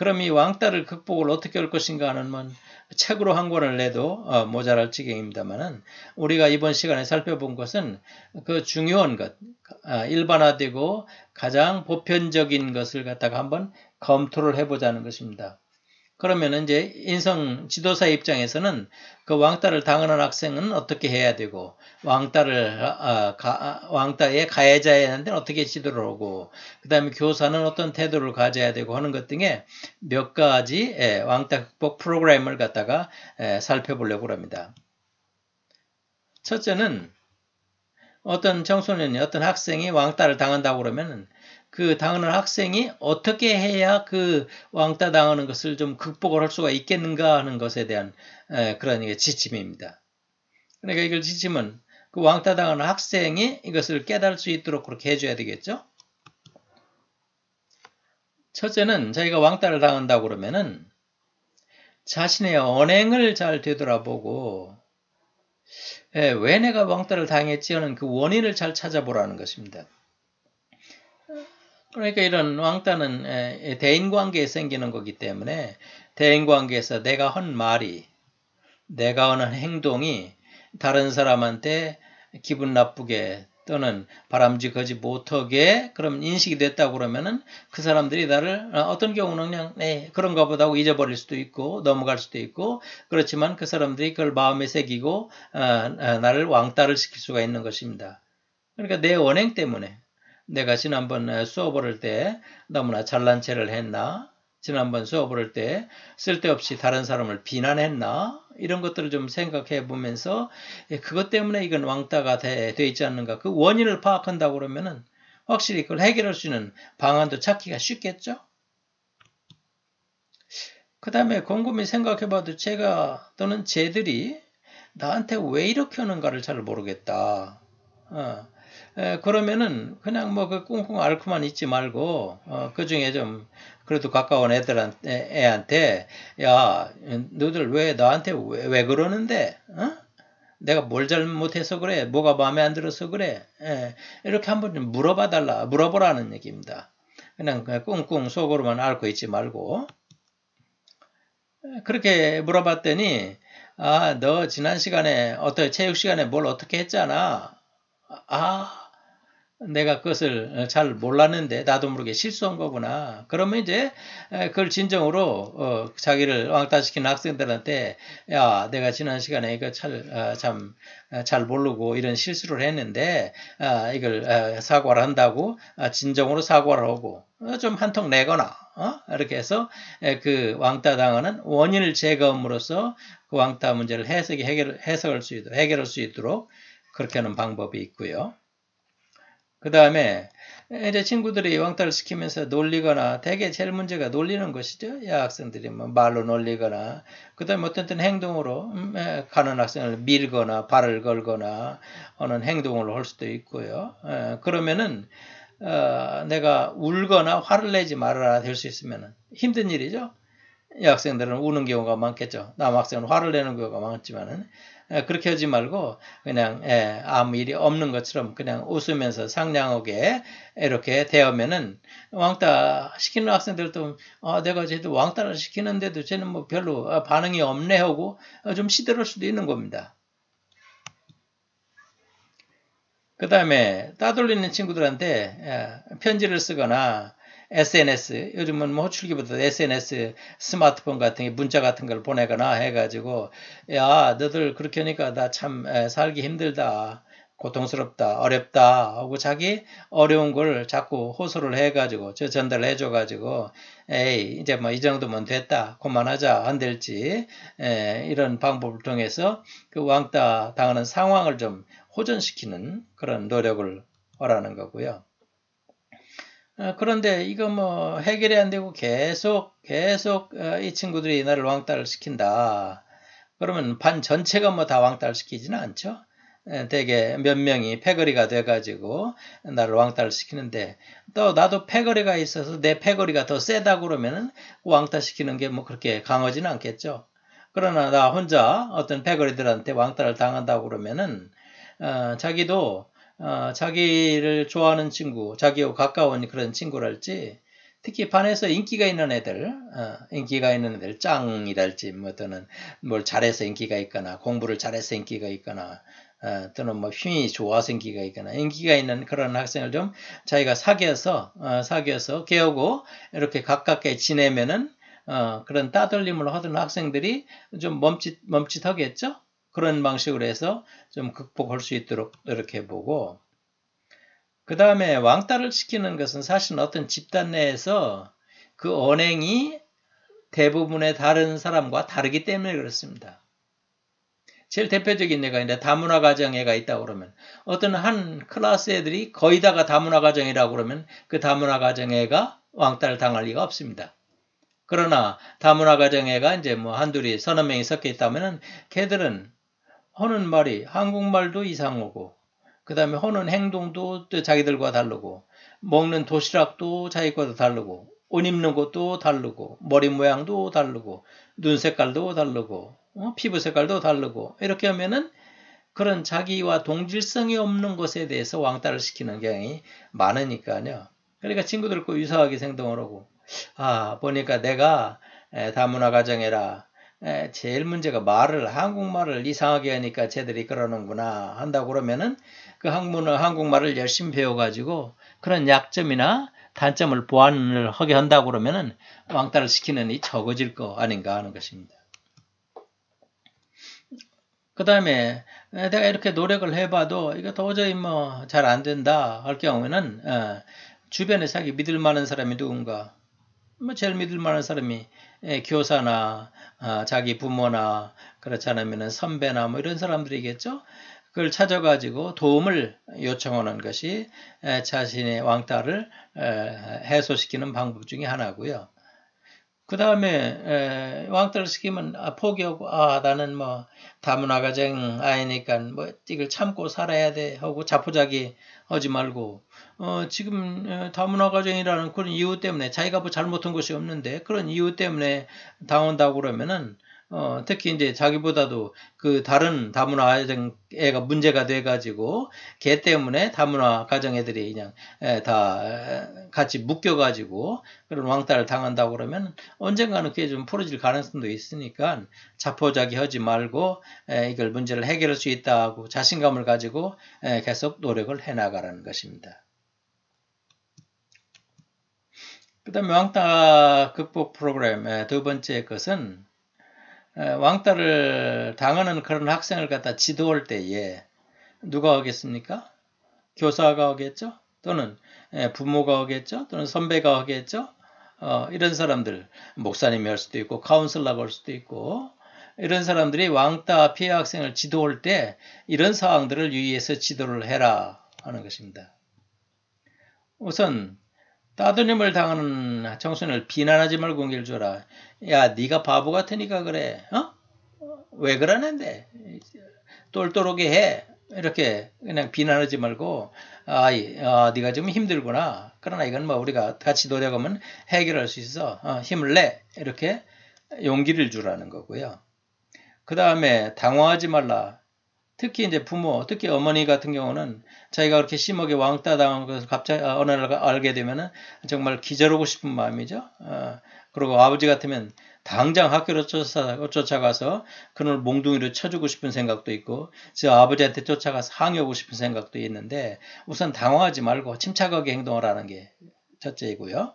그럼 이 왕따를 극복을 어떻게 할 것인가 하는 건 책으로 한 권을 내도 어, 모자랄 지경입니다만은 우리가 이번 시간에 살펴본 것은 그 중요한 것, 어, 일반화되고 가장 보편적인 것을 갖다가 한번 검토를 해보자는 것입니다. 그러면 이제 인성 지도사 입장에서는 그 왕따를 당하는 학생은 어떻게 해야 되고 왕따를 아, 가, 왕따의 가해자에한테는 어떻게 지도를 하고 그다음에 교사는 어떤 태도를 가져야 되고 하는 것 등의 몇 가지 예, 왕따 극복 프로그램을 갖다가 예, 살펴보려고 합니다. 첫째는 어떤 청소년이 어떤 학생이 왕따를 당한다고 그러면 그 당하는 학생이 어떻게 해야 그 왕따 당하는 것을 좀 극복을 할 수가 있겠는가 하는 것에 대한 그런 지침입니다. 그러니까 이걸 지침은 그 왕따 당하는 학생이 이것을 깨달을 수 있도록 그렇게 해줘야 되겠죠. 첫째는 자기가 왕따를 당한다고 그러면은 자신의 언행을 잘 되돌아보고 예, 왜 내가 왕따를 당했지 하는 그 원인을 잘 찾아보라는 것입니다. 그러니까 이런 왕따는 대인관계에 생기는 거기 때문에 대인관계에서 내가 한 말이 내가 하는 행동이 다른 사람한테 기분 나쁘게 또는 바람직하지 못하게 그럼 인식이 됐다고 그러면은 그 사람들이 나를 어, 어떤 경우는 그냥 네, 그런가 보다 하고 잊어버릴 수도 있고 넘어갈 수도 있고 그렇지만 그 사람들이 그걸 마음에 새기고 어, 어, 나를 왕따를 시킬 수가 있는 것입니다. 그러니까 내 원행 때문에 내가 지난번 수업을 할 때 너무나 잘난 체를 했나 지난번 수업을 할 때 쓸데없이 다른 사람을 비난했나 이런 것들을 좀 생각해 보면서 예, 그것 때문에 이건 왕따가 돼, 돼 있지 않는가 그 원인을 파악한다고 그러면은 확실히 그걸 해결할 수 있는 방안도 찾기가 쉽겠죠. 그 다음에 곰곰이 생각해 봐도 제가 또는 쟤들이 나한테 왜 이렇게 하는가를 잘 모르겠다. 어. 에, 그러면은 그냥 뭐 그 꽁꽁 앓고만 있지 말고 어, 그 중에 좀 그래도 가까운 애들한테 애한테 야 너들 왜 나한테 왜, 왜 그러는데 어? 내가 뭘 잘못해서 그래 뭐가 마음에 안 들어서 그래 에, 이렇게 한번 좀 물어봐 달라 물어보라는 얘기입니다. 그냥 꽁꽁 속으로만 앓고 있지 말고 그렇게 물어봤더니 아 너 지난 시간에 어떤 체육 시간에 뭘 어떻게 했잖아 아 내가 그것을 잘 몰랐는데 나도 모르게 실수한 거구나. 그러면 이제 그걸 진정으로 어, 자기를 왕따시키는 학생들한테 야 내가 지난 시간에 이거 참잘 어, 모르고 이런 실수를 했는데 아, 이걸 사과를 한다고 아, 진정으로 사과를 하고 어, 좀 한통 내거나 이렇게 해서 그 왕따 당하는 원인을 제거함으로써 그 왕따 문제를 해석이 해결 해석할 수 있도록 해결할 수 있도록 그렇게 하는 방법이 있고요. 그 다음에 이제 친구들이 왕따를 시키면서 놀리거나 대개 제일 문제가 놀리는 것이죠. 여학생들이 뭐 말로 놀리거나 그 다음에 어떤 때 행동으로 음, 가는 학생을 밀거나 발을 걸거나 하는 행동을 할 수도 있고요. 그러면은 어, 내가 울거나 화를 내지 말아라 될 수 있으면 힘든 일이죠. 여학생들은 우는 경우가 많겠죠. 남학생은 화를 내는 경우가 많지만은 예, 그렇게 하지 말고 그냥 예, 아무 일이 없는 것처럼 그냥 웃으면서 상냥하게 이렇게 대하면은 왕따 시키는 학생들도 아, 내가 쟤도 왕따를 시키는데도 쟤는 뭐 별로 반응이 없네 하고 좀 시들을 수도 있는 겁니다. 그 다음에 따돌리는 친구들한테 예, 편지를 쓰거나 SNS 요즘은 뭐 호출기보다 SNS 스마트폰 같은 게 문자 같은 걸 보내거나 해가지고 야 너들 그렇게 하니까 나 참 살기 힘들다 고통스럽다 어렵다 하고 자기 어려운 걸 자꾸 호소를 해가지고 저 전달을 해줘가지고 에이 이제 뭐 이 정도면 됐다 그만하자 안 될지 에, 이런 방법을 통해서 그 왕따 당하는 상황을 좀 호전시키는 그런 노력을 하라는 거고요. 어, 그런데 이거 뭐 해결이 안 되고 계속 계속 어, 이 친구들이 나를 왕따를 시킨다. 그러면 반 전체가 뭐 다 왕따를 시키지는 않죠. 대개 몇 명이 패거리가 돼가지고 나를 왕따를 시키는데 또 나도 패거리가 있어서 내 패거리가 더 세다 그러면은 왕따 시키는 게 뭐 그렇게 강하지는 않겠죠. 그러나 나 혼자 어떤 패거리들한테 왕따를 당한다고 그러면은 어, 자기도 어, 자기를 좋아하는 친구, 자기와 가까운 그런 친구랄지, 특히 반에서 인기가 있는 애들, 어, 인기가 있는 애들, 짱이랄지, 뭐 또는 뭘 잘해서 인기가 있거나, 공부를 잘해서 인기가 있거나, 어, 또는 뭐 힘이 좋아서 인기가 있거나, 인기가 있는 그런 학생을 좀 자기가 사귀어서, 어, 사귀어서 깨우고 이렇게 가깝게 지내면은, 어, 그런 따돌림을 하던 학생들이 좀 멈칫, 멈칫하겠죠? 그런 방식으로 해서 좀 극복할 수 있도록 이렇게 보고 그 다음에 왕따를 시키는 것은 사실 어떤 집단 내에서 그 언행이 대부분의 다른 사람과 다르기 때문에 그렇습니다. 제일 대표적인 애가 이제 다문화 가정 애가 있다고 그러면 어떤 한 클래스 애들이 거의 다가 다문화 가정이라고 그러면 그 다문화 가정 애가 왕따를 당할 리가 없습니다. 그러나 다문화 가정 애가 이제 뭐 한둘이 서너 명이 섞여 있다면은 걔들은 하는 말이 한국말도 이상하고 그 다음에 하는 행동도 자기들과 다르고 먹는 도시락도 자기 거도 다르고 옷 입는 것도 다르고 머리 모양도 다르고 눈 색깔도 다르고 어? 피부 색깔도 다르고 이렇게 하면은 그런 자기와 동질성이 없는 것에 대해서 왕따를 시키는 경향이 많으니까요. 그러니까 친구들 꼭 유사하게 생동을 하고 아 보니까 내가 다문화 가정이라 제일 문제가 말을 한국말을 이상하게 하니까 쟤들이 그러는구나 한다고 그러면은 그 한국문어 한국말을 열심히 배워가지고 그런 약점이나 단점을 보완을 하게 한다고 그러면은 왕따를 시키는 이 적어질 거 아닌가 하는 것입니다. 그 다음에 내가 이렇게 노력을 해봐도 이거 도저히 뭐 잘 안 된다 할 경우에는 어, 주변에 자기 믿을 만한 사람이 누군가 뭐 제일 믿을 만한 사람이 교사나 어, 자기 부모나 그렇지 않으면 선배나 뭐 이런 사람들이겠죠. 그걸 찾아가지고 도움을 요청하는 것이 자신의 왕따를 해소시키는 방법 중에 하나고요. 그 다음에 왕따를 시키면 아, 포기하고 아 나는 뭐 다문화 가정 아이니까 뭐 이걸 참고 살아야 돼 하고 자포자기 하지 말고 어, 지금 다문화 가정이라는 그런 이유 때문에 자기가 뭐 잘못한 것이 없는데 그런 이유 때문에 당한다고 그러면은 어, 특히 이제 자기보다도 그 다른 다문화 가정 애가 문제가 돼가지고 걔 때문에 다문화 가정 애들이 그냥 다 같이 묶여가지고 그런 왕따를 당한다고 그러면 언젠가는 그게 좀 풀어질 가능성도 있으니까 자포자기 하지 말고 이걸 문제를 해결할 수 있다고 자신감을 가지고 계속 노력을 해나가라는 것입니다. 그 다음에 왕따 극복 프로그램 두 번째 것은 왕따를 당하는 그런 학생을 갖다 지도할 때에 누가 하겠습니까? 교사가 하겠죠? 또는 부모가 하겠죠? 또는 선배가 하겠죠? 어, 이런 사람들, 목사님이 할 수도 있고, 카운슬러가 할 수도 있고, 이런 사람들이 왕따 피해 학생을 지도할 때 이런 사항들을 유의해서 지도를 해라 하는 것입니다. 우선 따돌림을 당하는 청소년을 비난하지 말고 공개를 줘라. 야, 네가 바보 같으니까 그래. 어? 왜 그러는데? 똘똘하게 해. 이렇게 그냥 비난하지 말고 아, 아 네가 좀 힘들구나. 그러나 이건 뭐 우리가 같이 노력하면 해결할 수 있어. 어, 힘을 내. 이렇게 용기를 주라는 거고요. 그 다음에 당황하지 말라. 특히 이제 부모, 특히 어머니 같은 경우는 자기가 그렇게 심하게 왕따 당한 것을 갑자기 아, 어느 날 알게 되면은 정말 기절하고 싶은 마음이죠. 어, 그리고 아버지 같으면 당장 학교로 쫓아, 쫓아가서 그를 몽둥이로 쳐주고 싶은 생각도 있고, 저 아버지한테 쫓아가서 항의하고 싶은 생각도 있는데, 우선 당황하지 말고 침착하게 행동을 하는 게 첫째이고요.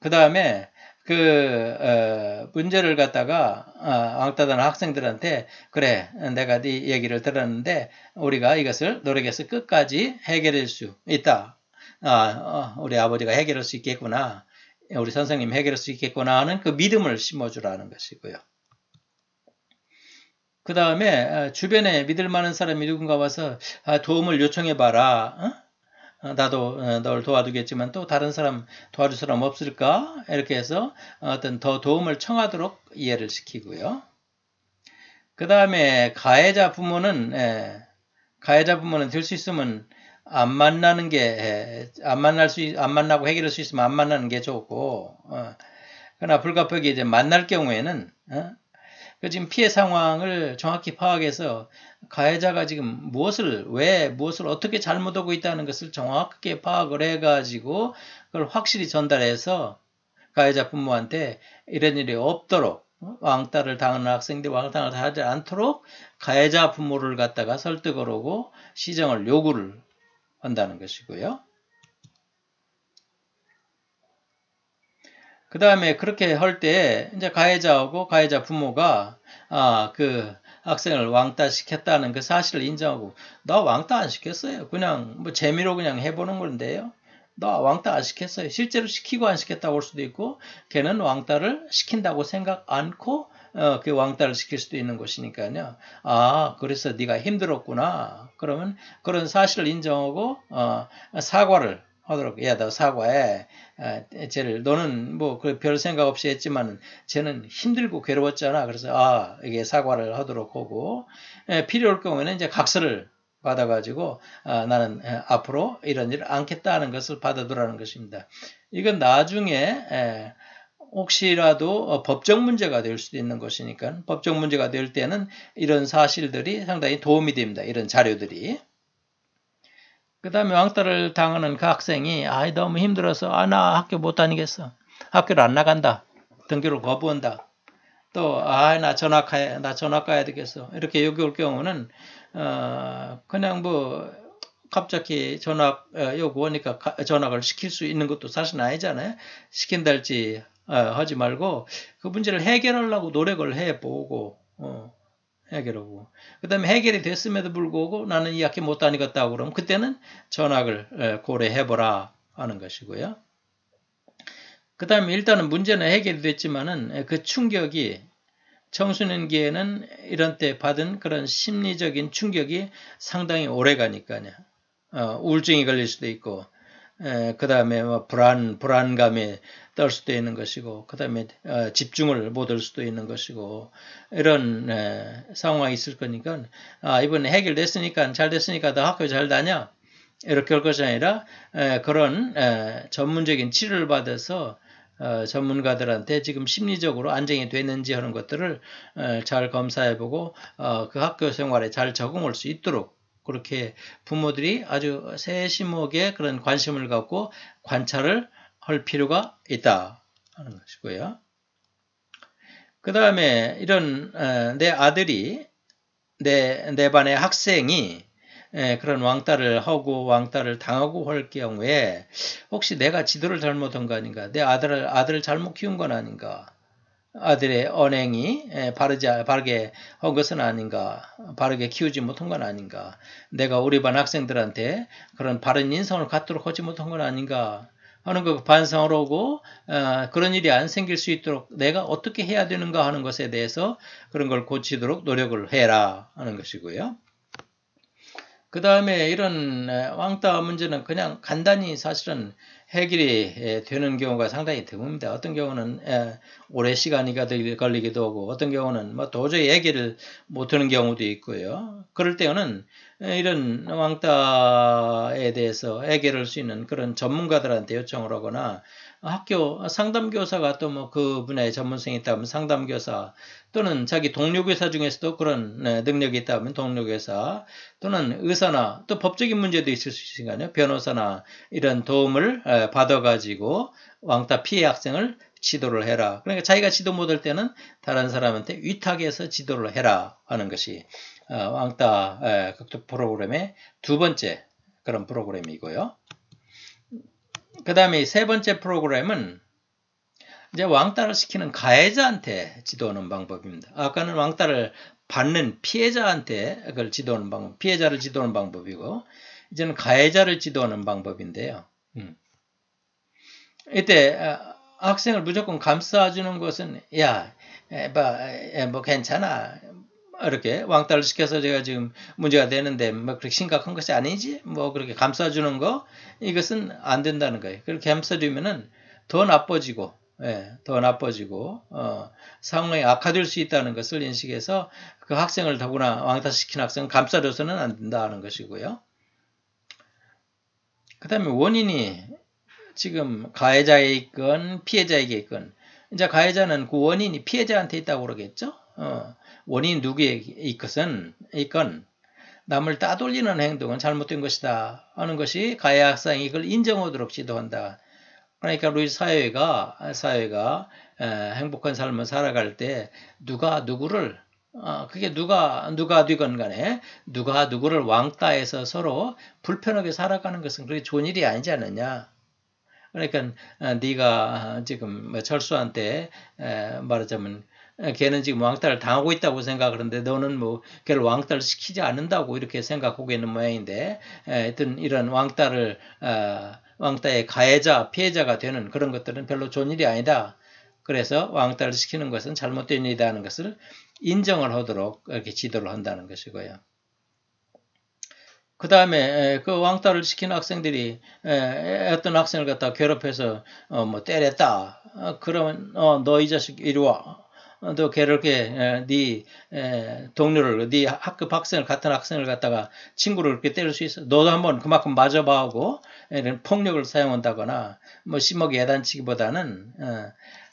그 다음에 그 어, 문제를 갖다가 어, 왕따단 학생들한테 그래 내가 네 얘기를 들었는데 우리가 이것을 노력해서 끝까지 해결할 수 있다. 아, 어, 우리 아버지가 해결할 수 있겠구나. 우리 선생님 해결할 수 있겠구나 하는 그 믿음을 심어주라는 것이고요. 그 다음에 어, 주변에 믿을 만한 사람이 누군가 와서 아, 도움을 요청해봐라. 어? 어, 나도 어, 널 도와주겠지만 또 다른 사람 도와줄 사람 없을까? 이렇게 해서 어떤 더 도움을 청하도록 이해를 시키고요. 그 다음에 가해자 부모는 예, 가해자 부모는 될 수 있으면 안 만나는 게 안 만날 수 안 만나고 해결할 수 있으면 안 만나는 게 좋고 어, 그러나 불가피하게 이제 만날 경우에는 지금 피해 상황을 정확히 파악해서 가해자가 지금 무엇을 왜 무엇을 어떻게 잘못하고 있다는 것을 정확하게 파악을 해가지고 그걸 확실히 전달해서 가해자 부모한테 이런 일이 없도록 어? 왕따를 당하는 학생들 왕따를 하지 않도록 가해자 부모를 갖다가 설득을 하고 시정을 요구를 한다는 것이고요. 그 다음에 그렇게 할 때 이제 가해자하고 가해자 부모가 아 그 학생을 왕따 시켰다는 그 사실을 인정하고 나 왕따 안 시켰어요. 그냥 뭐 재미로 그냥 해보는 건데요. 너 왕따 안 시켰어요. 실제로 시키고 안 시켰다고 할 수도 있고 걔는 왕따를 시킨다고 생각 않고 어, 그 왕따를 시킬 수도 있는 것이니까요. 아, 그래서 네가 힘들었구나. 그러면 그런 사실을 인정하고 어, 사과를 하도록 야, 너 사과해. 아, 쟤를 너는 뭐 별 생각 없이 했지만 쟤는 힘들고 괴로웠잖아. 그래서 아, 이게 사과를 하도록 하고 에, 필요할 경우에는 이제 각서를 받아가지고 아, 나는 에, 앞으로 이런 일을 않겠다는 것을 받아두라는 것입니다. 이건 나중에 에, 혹시라도 어, 법적 문제가 될 수도 있는 것이니까 법적 문제가 될 때는 이런 사실들이 상당히 도움이 됩니다. 이런 자료들이. 그 다음에 왕따를 당하는 그 학생이 아 너무 힘들어서 아 나 학교 못 다니겠어. 학교를 안 나간다. 등교를 거부한다. 또 아 나 전학 나 전학 가야 되겠어. 이렇게 요구할 경우는 어 그냥 뭐 갑자기 전학 어, 요구하니까 전학을 시킬 수 있는 것도 사실 아니잖아요. 시킨다 할지 어, 하지 말고 그 문제를 해결하려고 노력을 해보고 어, 해결하고 그 다음에 해결이 됐음에도 불구하고 나는 이 학교 못 다니겠다고 그러면 그때는 전학을 고려해보라 하는 것이고요. 그 다음에 일단은 문제는 해결이 됐지만은 그 충격이 청소년기에는 이런 때 받은 그런 심리적인 충격이 상당히 오래 가니까요. 어, 우울증이 걸릴 수도 있고 그 다음에 뭐 불안, 불안감에 떨 수도 있는 것이고, 그 다음에 어, 집중을 못 할 수도 있는 것이고, 이런 에, 상황이 있을 거니까, 아, 이번에 해결됐으니까, 잘 됐으니까 너 학교 잘 다녀. 이렇게 할 것이 아니라, 에, 그런 에, 전문적인 치료를 받아서 어, 전문가들한테 지금 심리적으로 안정이 됐는지 하는 것들을 어, 잘 검사해보고 어, 그 학교 생활에 잘 적응할 수 있도록 그렇게 부모들이 아주 세심하게 그런 관심을 갖고 관찰을 할 필요가 있다 하는 것이고요. 그 다음에 이런 어, 내 아들이 내, 내 반의 학생이 그런 왕따를 하고 왕따를 당하고 할 경우에 혹시 내가 지도를 잘못한 거 아닌가? 내 아들을 아들을 잘못 키운 건 아닌가? 아들의 언행이 바르지, 바르게 한 것은 아닌가, 바르게 키우지 못한 건 아닌가, 내가 우리 반 학생들한테 그런 바른 인성을 갖도록 하지 못한 건 아닌가 하는 거 반성을 하고 어, 그런 일이 안 생길 수 있도록 내가 어떻게 해야 되는가 하는 것에 대해서 그런 걸 고치도록 노력을 해라 하는 것이고요. 그 다음에 이런 왕따 문제는 그냥 간단히 사실은 해결이 되는 경우가 상당히 드뭅니다. 어떤 경우는 오래 시간이 걸리기도 하고 어떤 경우는 뭐 도저히 해결을 못하는 경우도 있고요. 그럴 때는 이런 왕따에 대해서 해결할 수 있는 그런 전문가들한테 요청을 하거나 학교 상담교사가 또 뭐 그 분야의 전문성이 있다면 상담교사 또는 자기 동료교사 중에서도 그런 네, 능력이 있다면 동료교사 또는 의사나 또 법적인 문제도 있을 수 있으니까요. 변호사나 이런 도움을 받아가지고 왕따 피해 학생을 지도를 해라. 그러니까 자기가 지도 못할 때는 다른 사람한테 위탁해서 지도를 해라 하는 것이 어, 왕따 극복 프로그램의 두 번째 그런 프로그램이고요. 그 다음에 세 번째 프로그램은 이제 왕따를 시키는 가해자한테 지도하는 방법입니다. 아까는 왕따를 받는 피해자한테 그걸 지도하는 방법, 피해자를 지도하는 방법이고, 이제는 가해자를 지도하는 방법인데요. 음. 이때 아, 학생을 무조건 감싸주는 것은 야, 뭐, 뭐 괜찮아. 이렇게 왕따를 시켜서 제가 지금 문제가 되는데 뭐 그렇게 심각한 것이 아니지 뭐 그렇게 감싸주는 거 이것은 안 된다는 거예요. 그렇게 감싸주면은 더 나빠지고 예, 더 나빠지고 어, 상황이 악화될 수 있다는 것을 인식해서 그 학생을 더구나 왕따시킨 학생은 감싸줘서는 안 된다는 것이고요. 그 다음에 원인이 지금 가해자에 있건 피해자에게 있건 이제 가해자는 그 원인이 피해자한테 있다고 그러겠죠. 어, 원인 누구에 있것은 있건 남을 따돌리는 행동은 잘못된 것이다 하는 것이 가해 학생이 이걸 인정하도록 지도한다. 그러니까 우리 사회가 사회가 행복한 삶을 살아갈 때 누가 누구를 어, 그게 누가 누가 되건 간에 누가 누구를 왕따해서 서로 불편하게 살아가는 것은 그렇게 좋은 일이 아니지 않느냐. 그러니까 어, 네가 지금 뭐 철수한테 말하자면 걔는 지금 왕따를 당하고 있다고 생각하는데 너는 뭐 걔를 왕따를 시키지 않는다고 이렇게 생각하고 있는 모양인데 하여튼 이런 왕따를 어, 왕따의 가해자, 피해자가 되는 그런 것들은 별로 좋은 일이 아니다. 그래서 왕따를 시키는 것은 잘못된 일이다 하는 것을 인정을 하도록 이렇게 지도를 한다는 것이고요. 그 다음에 그 왕따를 시킨 학생들이 어떤 학생을 갖다 괴롭혀서 어, 뭐 때렸다. 어, 그러면 어, 너 이 자식 이리 와. 너 걔렇게 네 동료를 네 학급 학생을 같은 학생을 갖다가 친구를 그렇게 때릴 수 있어. 너도 한번 그만큼 맞아봐 하고 이런 폭력을 사용한다거나 뭐 심하게 야단치기보다는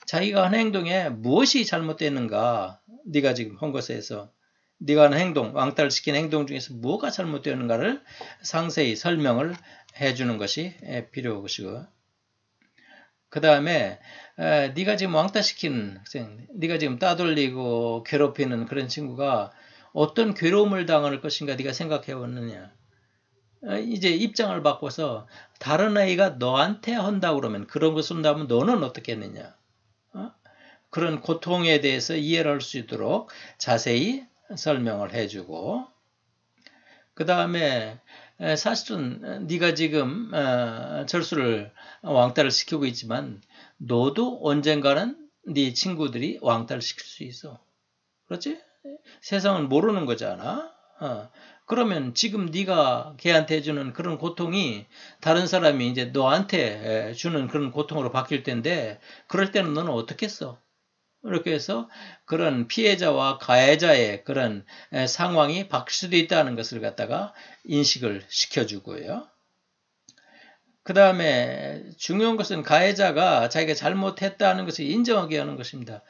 자기가 한 행동에 무엇이 잘못됐는가 네가 지금 한 것에서 네가 하는 행동, 왕따를 시킨 행동 중에서 뭐가 잘못되는가를 상세히 설명을 해주는 것이 필요하고 그 다음에 네가 지금 왕따 시킨 학생, 네가 지금 따돌리고 괴롭히는 그런 친구가 어떤 괴로움을 당할 것인가 네가 생각해 봤느냐. 이제 입장을 바꿔서 다른 아이가 너한테 한다 그러면 그런 것을 한다면 너는 어떻게 했느냐. 어? 그런 고통에 대해서 이해를 할 수 있도록 자세히 설명을 해주고 그 다음에 사실은 네가 지금 어, 철수를 왕따를 시키고 있지만 너도 언젠가는 네 친구들이 왕따를 시킬 수 있어. 그렇지? 세상은 모르는 거잖아. 어. 그러면 지금 네가 걔한테 해주는 그런 고통이 다른 사람이 이제 너한테 주는 그런 고통으로 바뀔 텐데 그럴 때는 너는 어떻게 했어? 이렇게 해서 그런 피해자와 가해자의 그런 상황이 바뀔 수도 있다는 것을 갖다가 인식을 시켜주고요. 그 다음에 중요한 것은 가해자가 자기가 잘못했다는 것을 인정하게 하는 것입니다.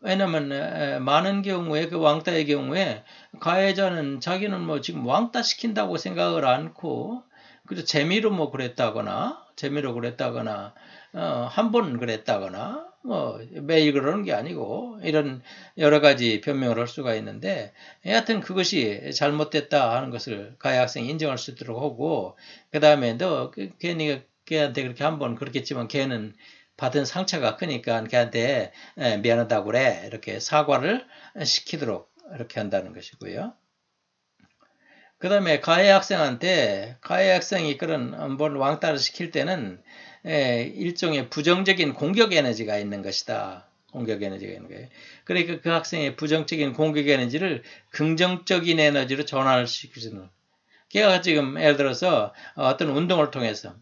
왜냐하면 많은 경우에 그 왕따의 경우에 가해자는 자기는 뭐 지금 왕따 시킨다고 생각을 않고 그래서 재미로 뭐 그랬다거나 재미로 그랬다거나 어, 한 번 그랬다거나 뭐 매일 그러는 게 아니고 이런 여러 가지 변명을 할 수가 있는데 여하튼 그것이 잘못됐다 하는 것을 가해 학생이 인정할 수 있도록 하고 그 다음에 너그 괜히 걔한테 그렇게 한 번 그렇겠지만 걔는 받은 상처가 크니까 걔한테 미안하다고 그래 이렇게 사과를 시키도록 이렇게 한다는 것이고요. 그 다음에 가해 학생한테 가해 학생이 그런 뭘 왕따를 시킬 때는 일종의 부정적인 공격 에너지가 있는 것이다. 공격 에너지가 있는 거예요. 그러니까 그 학생의 부정적인 공격 에너지를 긍정적인 에너지로 전환을 시키는 걔가 지금 예를 들어서 어떤 운동을 통해서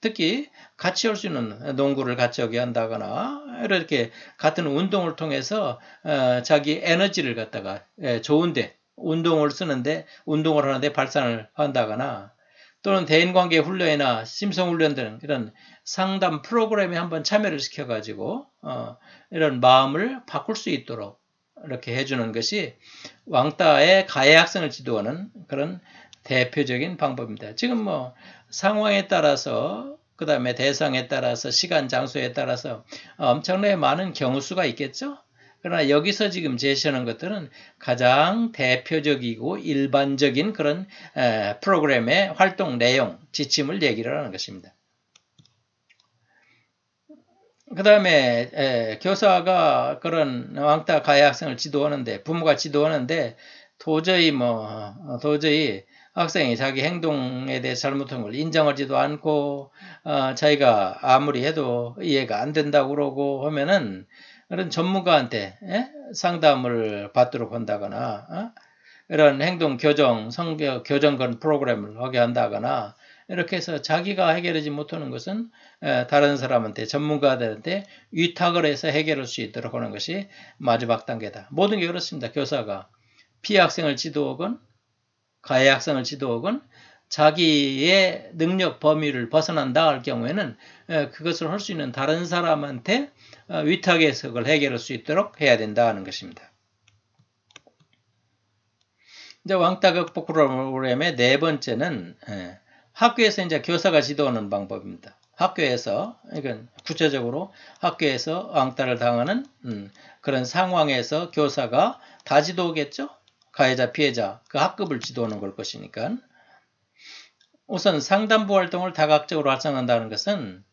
특히 같이 할수 있는 농구를 같이 하게 한다거나 이렇게 같은 운동을 통해서 어, 자기 에너지를 갖다가 좋은데 운동을 쓰는데 운동을 하는데 발산을 한다거나 또는 대인관계 훈련이나 심성훈련 등 이런 상담 프로그램에 한번 참여를 시켜가지고 어, 이런 마음을 바꿀 수 있도록 이렇게 해주는 것이 왕따의 가해 학생을 지도하는 그런 대표적인 방법입니다. 지금 뭐 상황에 따라서 그 다음에 대상에 따라서 시간 장소에 따라서 엄청나게 많은 경우 수가 있겠죠. 그러나 여기서 지금 제시하는 것들은 가장 대표적이고 일반적인 그런 프로그램의 활동 내용, 지침을 얘기를 하는 것입니다. 그 다음에 교사가 그런 왕따 가해 학생을 지도하는데 부모가 지도하는데 도저히 뭐 도저히 학생이 자기 행동에 대해 잘못한 걸 인정하지도 않고 어, 자기가 아무리 해도 이해가 안 된다고 그러고 하면은 그런 전문가한테 예? 상담을 받도록 한다거나 어? 이런 행동 교정, 성교 교정권 프로그램을 하게 한다거나 이렇게 해서 자기가 해결하지 못하는 것은 다른 사람한테 전문가들한테 위탁을 해서 해결할 수 있도록 하는 것이 마지막 단계다. 모든 게 그렇습니다. 교사가 피해 학생을 지도하건 가해 학생을 지도하건 자기의 능력 범위를 벗어난다 할 경우에는 그것을 할 수 있는 다른 사람한테 어, 위탁 해석을 해결할 수 있도록 해야 된다는 것입니다. 이제 왕따 극복 프로그램의 네 번째는 학교에서 이제 교사가 지도하는 방법입니다. 학교에서 이건 구체적으로 학교에서 왕따를 당하는 음, 그런 상황에서 교사가 다 지도겠죠. 가해자, 피해자, 그 학급을 지도하는 걸 것이니까. 우선 상담부 활동을 다각적으로 활성한다는 것은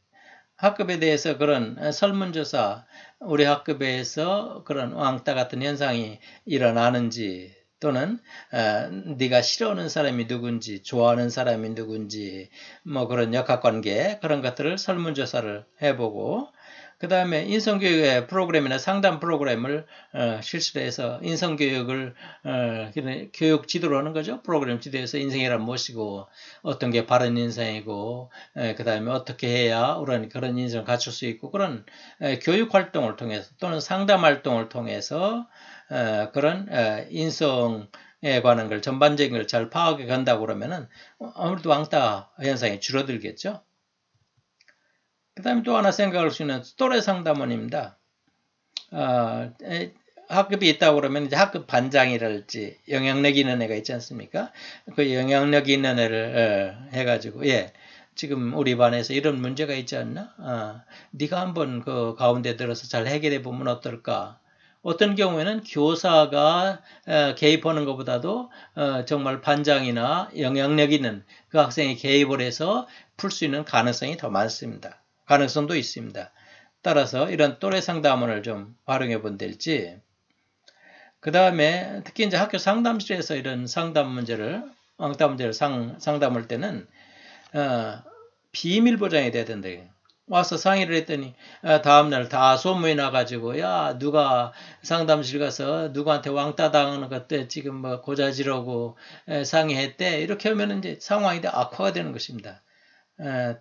학급에 대해서 그런 설문조사, 우리 학급에서 그런 왕따 같은 현상이 일어나는지, 또는 어, 네가 싫어하는 사람이 누군지 좋아하는 사람이 누군지 뭐 그런 역학관계 그런 것들을 설문조사를 해보고 그 다음에 인성교육의 프로그램이나 상담 프로그램을 어, 실시를 해서 인성교육을 어, 교육 지도를 하는 거죠. 프로그램 지도에서 인생이란 무엇이고 어떤 게 바른 인생이고 그 다음에 어떻게 해야 그런 그런 인생을 갖출 수 있고 그런 에, 교육 활동을 통해서 또는 상담 활동을 통해서 어, 그런 어, 인성에 관한 걸 전반적인 걸 잘 파악해 간다고 그러면은 아무래도 왕따 현상이 줄어들겠죠. 그 다음에 또 하나 생각할 수 있는 또래 상담원입니다. 어, 학급이 있다고 그러면 이제 학급 반장이랄지 영향력 있는 애가 있지 않습니까? 그 영향력 있는 애를 어, 해가지고 예 지금 우리 반에서 이런 문제가 있지 않나? 어, 네가 한번 그 가운데 들어서 잘 해결해 보면 어떨까? 어떤 경우에는 교사가 어, 개입하는 것보다도 어, 정말 반장이나 영향력 있는 그 학생이 개입을 해서 풀 수 있는 가능성이 더 많습니다. 가능성도 있습니다. 따라서 이런 또래 상담원을 좀 활용해 본 될지 그 다음에 특히 이제 학교 상담실에서 이런 상담 문제를 왕따 문제를 상, 상담할 때는 어, 비밀 보장이 된다. 와서 상의를 했더니 어, 다음날 다 소문이 나가지고 야 누가 상담실 가서 누구한테 왕따 당하는 것때 지금 뭐 고자지라고 상의했대 이렇게 하면 이제 상황이 악화가 되는 것입니다.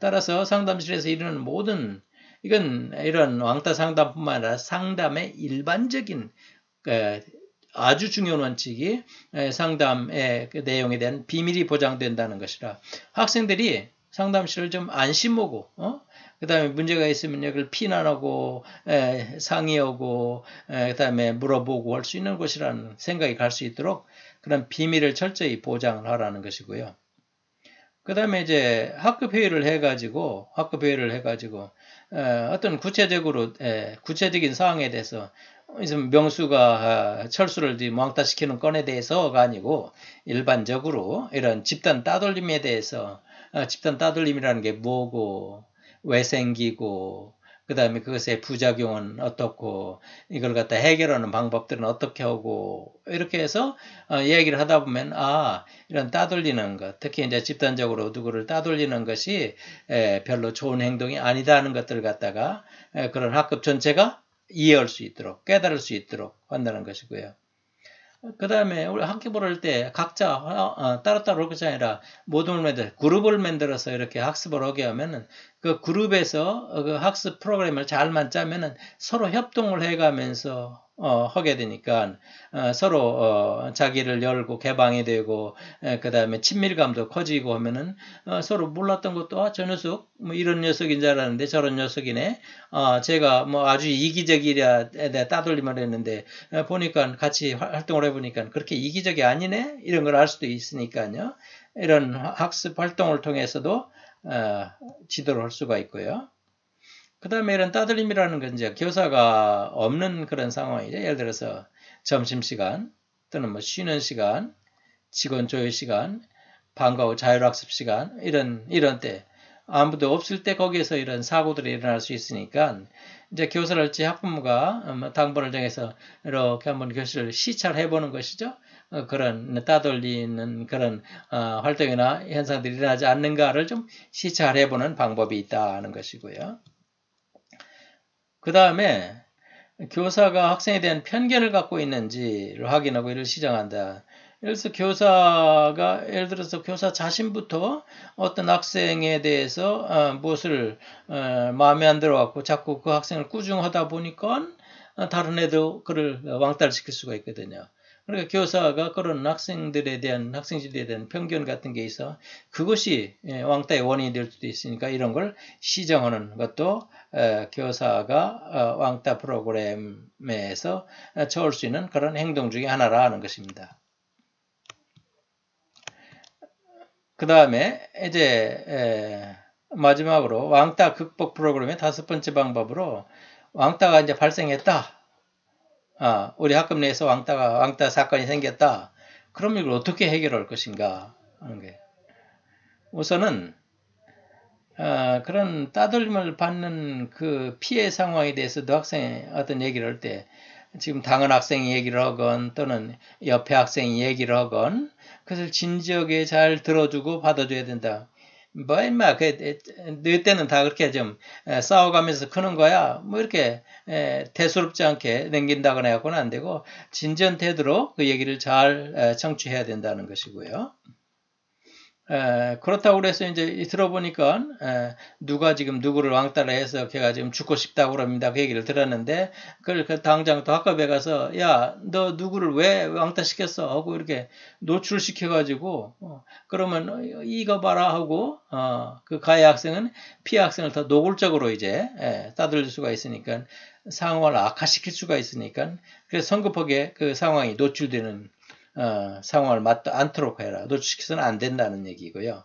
따라서 상담실에서 이루는 모든 이건 이런 왕따 상담뿐만 아니라 상담의 일반적인 아주 중요한 원칙이 상담의 그 내용에 대한 비밀이 보장된다는 것이라 학생들이 상담실을 좀 안심하고 어? 그 다음에 문제가 있으면 여기를 피난하고 에, 상의하고 그 다음에 물어보고 할 수 있는 곳이라는 생각이 갈 수 있도록 그런 비밀을 철저히 보장을 하라는 것이고요. 그 다음에 이제 학급 회의를 해가지고 학급 회의를 해가지고 어떤 구체적으로 구체적인 사항에 대해서 명수가 철수를 망타시키는 건에 대해서가 아니고 일반적으로 이런 집단 따돌림에 대해서 어, 집단 따돌림이라는 게 뭐고 왜 생기고 그 다음에 그것의 부작용은 어떻고 이걸 갖다 해결하는 방법들은 어떻게 하고 이렇게 해서 어, 이야기를 하다 보면 아 이런 따돌리는 것 특히 이제 집단적으로 누구를 따돌리는 것이 에, 별로 좋은 행동이 아니다는 것들을 갖다가 에, 그런 학급 전체가 이해할 수 있도록 깨달을 수 있도록 한다는 것이고요. 그 다음에 우리 학교를 할 때 각자 어, 어, 따로따로 할 것이 아니라 모둠을 만들 그룹을 만들어서 이렇게 학습을 하게 하면은 그 그룹에서 그 학습 프로그램을 잘만 짜면은 서로 협동을 해가면서 어, 하게 되니까 어, 서로 어, 자기를 열고 개방이 되고 그 다음에 친밀감도 커지고 하면은 어, 서로 몰랐던 것도 아, 저 녀석 뭐 이런 녀석인 줄 알았는데 저런 녀석이네. 아, 제가 뭐 아주 이기적이랴 따돌림을 했는데 어, 보니까 같이 활동을 해보니까 그렇게 이기적이 아니네 이런 걸 알 수도 있으니까요. 이런 학습 활동을 통해서도 어, 지도를 할 수가 있고요. 그 다음에 이런 따돌림이라는 건 이제 교사가 없는 그런 상황이죠. 예를 들어서 점심시간 또는 뭐 쉬는 시간, 직원 조율 시간, 방과 후 자율학습 시간 이런 이런 때 아무도 없을 때 거기에서 이런 사고들이 일어날 수 있으니까 이제 교사를지 학부모가 뭐 당번을 정해서 이렇게 한번 교실을 시찰해 보는 것이죠. 어, 그런 따돌리는 그런 어, 활동이나 현상들이 일어나지 않는가를 좀 시찰해 보는 방법이 있다는 것이고요. 그 다음에 교사가 학생에 대한 편견을 갖고 있는지를 확인하고 이를 시정한다. 예를 들어서 교사가 예를 들어서 교사 자신부터 어떤 학생에 대해서 어, 무엇을 어, 마음에 안 들어갖고 자꾸 그 학생을 꾸중하다 보니까 어, 다른 애도 그를 왕따시킬 수가 있거든요. 그러니까 교사가 그런 학생들에 대한 학생들에 대한 편견 같은 게 있어 그것이 예, 왕따의 원인이 될 수도 있으니까 이런 걸 시정하는 것도 교사가 어, 왕따 프로그램에서 처할 수 있는 그런 행동 중의 하나라는 것입니다. 그 다음에 이제 마지막으로 왕따 극복 프로그램의 다섯 번째 방법으로 왕따가 이제 발생했다. 아, 우리 학급 내에서 왕따가 왕따 사건이 생겼다. 그럼 이걸 어떻게 해결할 것인가 하는 게 우선은 어, 그런 따돌림을 받는 그 피해 상황에 대해서 도 학생이 어떤 얘기를 할 때 지금 당한 학생이 얘기를 하건 또는 옆에 학생이 얘기를 하건 그것을 진지하게 잘 들어주고 받아줘야 된다. 뭐 임마 그너 때는 다 그렇게 좀 싸워가면서 크는 거야 뭐 이렇게 대수롭지 않게 남긴다거나 해서는 안 되고 진전 태도로 그 얘기를 잘 청취해야 된다는 것이고요. 에, 그렇다고 그래서 이제 들어보니까 에, 누가 지금 누구를 왕따를 해서 걔가 지금 죽고 싶다고 그럽니다. 그 얘기를 들었는데 그걸 그 당장 또 학급에 가서 야 너 누구를 왜 왕따 시켰어 하고 이렇게 노출시켜 가지고 어, 그러면 이거 봐라 하고 어, 그 가해 학생은 피해 학생을 더 노골적으로 이제 에, 따돌릴 수가 있으니까 상황을 악화시킬 수가 있으니까 그래서 성급하게 그 상황이 노출되는 어, 상황을 맞지 않도록 해라. 노출시켜서는 안 된다는 얘기고요.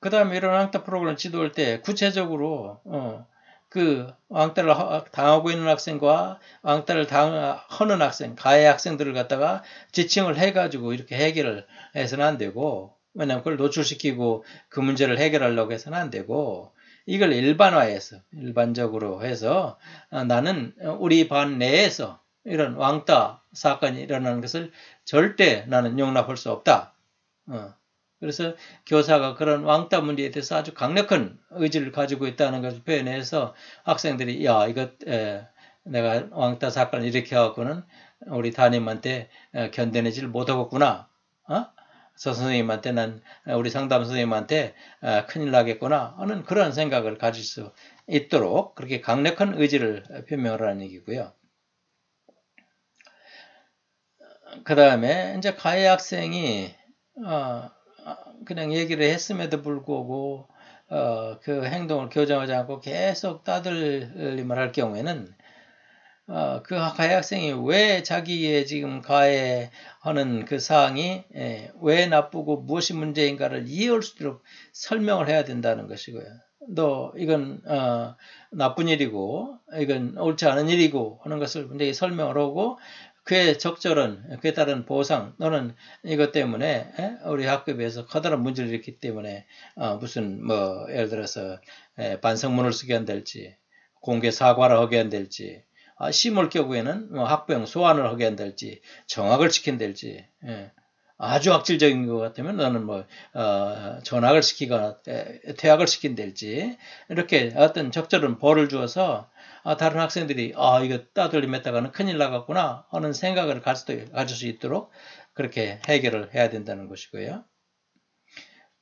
그 다음에 이런 왕따 프로그램 지도할 때 구체적으로 어, 그 왕따를 당하고 있는 학생과 왕따를 당하는 학생, 가해 학생들을 갖다가 지칭을 해가지고 이렇게 해결을 해서는 안 되고 왜냐하면 그걸 노출시키고 그 문제를 해결하려고 해서는 안 되고 이걸 일반화해서 일반적으로 해서 어, 나는 우리 반 내에서 이런 왕따 사건이 일어나는 것을 절대 나는 용납할 수 없다. 어. 그래서 교사가 그런 왕따 문제에 대해서 아주 강력한 의지를 가지고 있다는 것을 표현해서 학생들이 야 이거 에, 내가 왕따 사건을 해갖고는 우리 담임한테 견뎌내지를 못하겠구나. 어? 저 선생님한테 는 우리 상담 선생님한테 큰일 나겠구나 하는 그런 생각을 가질 수 있도록 그렇게 강력한 의지를 표명하라는 얘기고요. 그 다음에 이제 가해 학생이 어, 그냥 얘기를 했음에도 불구하고 어, 그 행동을 교정하지 않고 계속 따돌림을 할 경우에는 어, 그 가해 학생이 왜 자기의 지금 가해하는 그 사항이 예, 왜 나쁘고 무엇이 문제인가를 이해할 수 있도록 설명을 해야 된다는 것이고요. 너 이건 어, 나쁜 일이고 이건 옳지 않은 일이고 하는 것을 분명히 설명을 하고 그에 적절한 그에 따른 보상 너는 이것 때문에 우리 학급에서 커다란 문제를 일으켰기 때문에 어 무슨 뭐 예를 들어서 반성문을 쓰게 한달지 공개 사과를 하게 한달지 아, 심을 경우에는 뭐 학병 소환을 하게 한달지 정학을 시킨달지 예. 아주 악질적인 것 같으면 너는 뭐 어, 전학을 시키거나 퇴학을 시킨달지 이렇게 어떤 적절한 벌을 주어서 아, 다른 학생들이 아 이거 따돌림했다가는 큰일 나갔구나 하는 생각을 가질, 수 있도록 그렇게 해결을 해야 된다는 것이고요.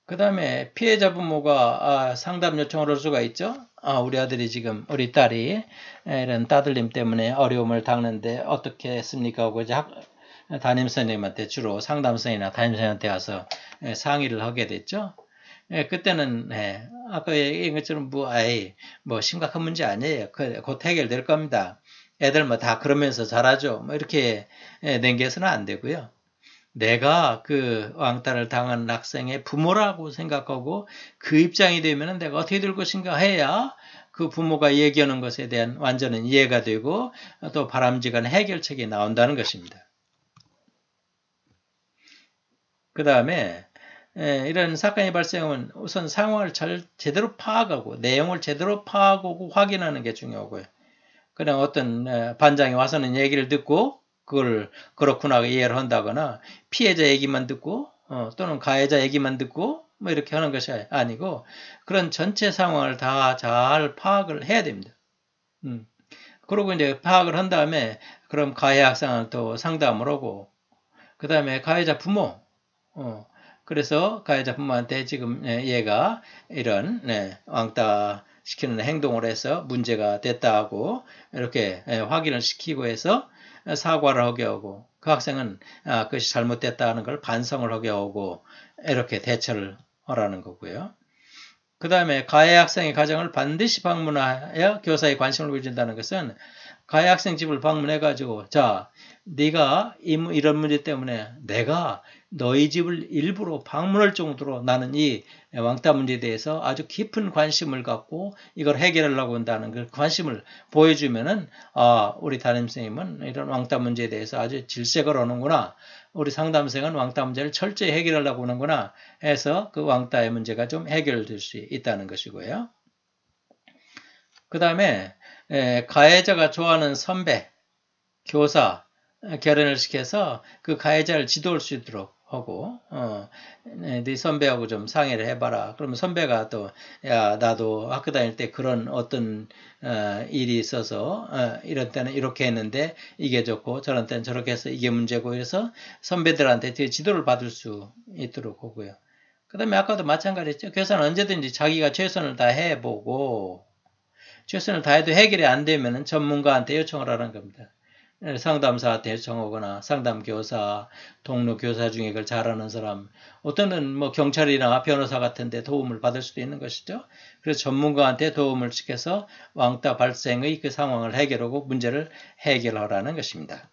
그 다음에 피해자 부모가 아, 상담 요청을 할 수가 있죠. 아, 우리 아들이 지금 우리 딸이 이런 따돌림 때문에 어려움을 당는데 어떻게 했습니까? 하고 이제 학, 담임 선생님한테 주로 상담 선생이나 담임 선생님한테 와서 상의를 하게 됐죠. 예, 그때는 예, 아까 얘기한 것처럼 뭐 아이 뭐 심각한 문제 아니에요. 그, 곧 해결될 겁니다. 애들 뭐 다 그러면서 잘하죠. 뭐 이렇게 예, 냉겨서는 안 되고요. 내가 그 왕따를 당한 학생의 부모라고 생각하고 그 입장이 되면 내가 어떻게 될 것인가 해야 그 부모가 얘기하는 것에 대한 완전한 이해가 되고 또 바람직한 해결책이 나온다는 것입니다. 그 다음에 예, 이런 사건이 발생하면 우선 상황을 잘 제대로 파악하고 내용을 제대로 파악하고 확인하는 게 중요하고요. 그냥 어떤 예, 반장이 와서는 얘기를 듣고 그걸 그렇구나 이해를 한다거나 피해자 얘기만 듣고 어, 또는 가해자 얘기만 듣고 뭐 이렇게 하는 것이 아니고 그런 전체 상황을 다 잘 파악을 해야 됩니다. 음. 그리고 이제 파악을 한 다음에 그럼 가해 학생을 또 상담을 하고 그 다음에 가해자 부모 어, 그래서 가해자 부모한테 지금 예, 얘가 이런 네, 왕따 시키는 행동을 해서 문제가 됐다 하고 이렇게 예, 확인을 시키고 해서 사과를 하게 하고 그 학생은 아, 그것이 잘못됐다 하는 걸 반성을 하게 하고 이렇게 대처를 하라는 거고요. 그 다음에 가해 학생의 가정을 반드시 방문하여 교사의 관심을 보여준다는 것은 가해 학생 집을 방문해 가지고 자 네가 이런 문제 때문에 내가 너희 집을 일부러 방문할 정도로 나는 이 왕따 문제에 대해서 아주 깊은 관심을 갖고 이걸 해결하려고 한다는 그 관심을 보여주면은 아 우리 담임 선생님은 이런 왕따 문제에 대해서 아주 질색을 하는구나 우리 상담생은 왕따 문제를 철저히 해결하려고 하는구나 해서 그 왕따의 문제가 좀 해결될 수 있다는 것이고요. 그 다음에 가해자가 좋아하는 선배 교사 결혼을 시켜서 그 가해자를 지도할 수 있도록 하고 어, 네, 네 선배하고 좀 상의를 해봐라. 그러면 선배가 또 야 나도 학교 다닐 때 그런 어떤 어, 일이 있어서 어, 이런 때는 이렇게 했는데 이게 좋고 저런 때는 저렇게 해서 이게 문제고 해서 선배들한테 지도를 받을 수 있도록 하고요. 그 다음에 아까도 마찬가지였죠. 교사는 언제든지 자기가 최선을 다 해보고 최선을 다해도 해결이 안 되면 전문가한테 요청을 하는 겁니다. 상담사한테 요청하거나 상담교사, 동료 교사 중에 그걸 잘하는 사람, 어떤은 뭐 경찰이나 변호사 같은데 도움을 받을 수도 있는 것이죠. 그래서 전문가한테 도움을 시켜서 왕따 발생의 그 상황을 해결하고 문제를 해결하라는 것입니다.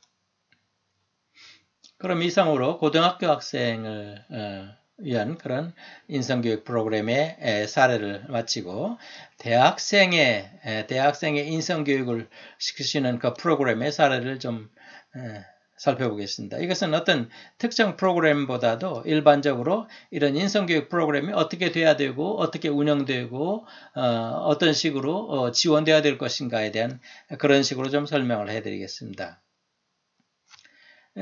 그럼 이상으로 고등학교 학생을 어, 위한 그런 인성교육 프로그램의 사례를 마치고 대학생의 대학생의 인성교육을 시키시는 그 프로그램의 사례를 좀 살펴보겠습니다. 이것은 어떤 특정 프로그램보다도 일반적으로 이런 인성교육 프로그램이 어떻게 돼야 되고 어떻게 운영되고 어, 떤 식으로 어, 지원돼야 될 것인가에 대한 그런 식으로 좀 설명을 해드리겠습니다.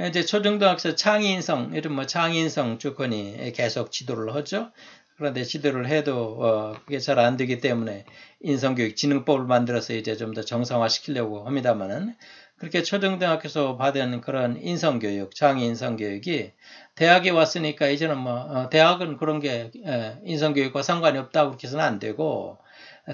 이제 초중등학생 창의인성, 이런 뭐 창의인성 주권이 계속 지도를 하죠. 그런데 지도를 해도 어, 그게 잘 안 되기 때문에 인성교육 진흥법을 만들어서 이제 좀 더 정상화 시키려고 합니다만은 그렇게 초등등학교에서 받은 그런 인성교육, 창의인성교육이 대학에 왔으니까 이제는 뭐 어, 대학은 그런 게 에, 인성교육과 상관이 없다고 그렇게 해서는 안 되고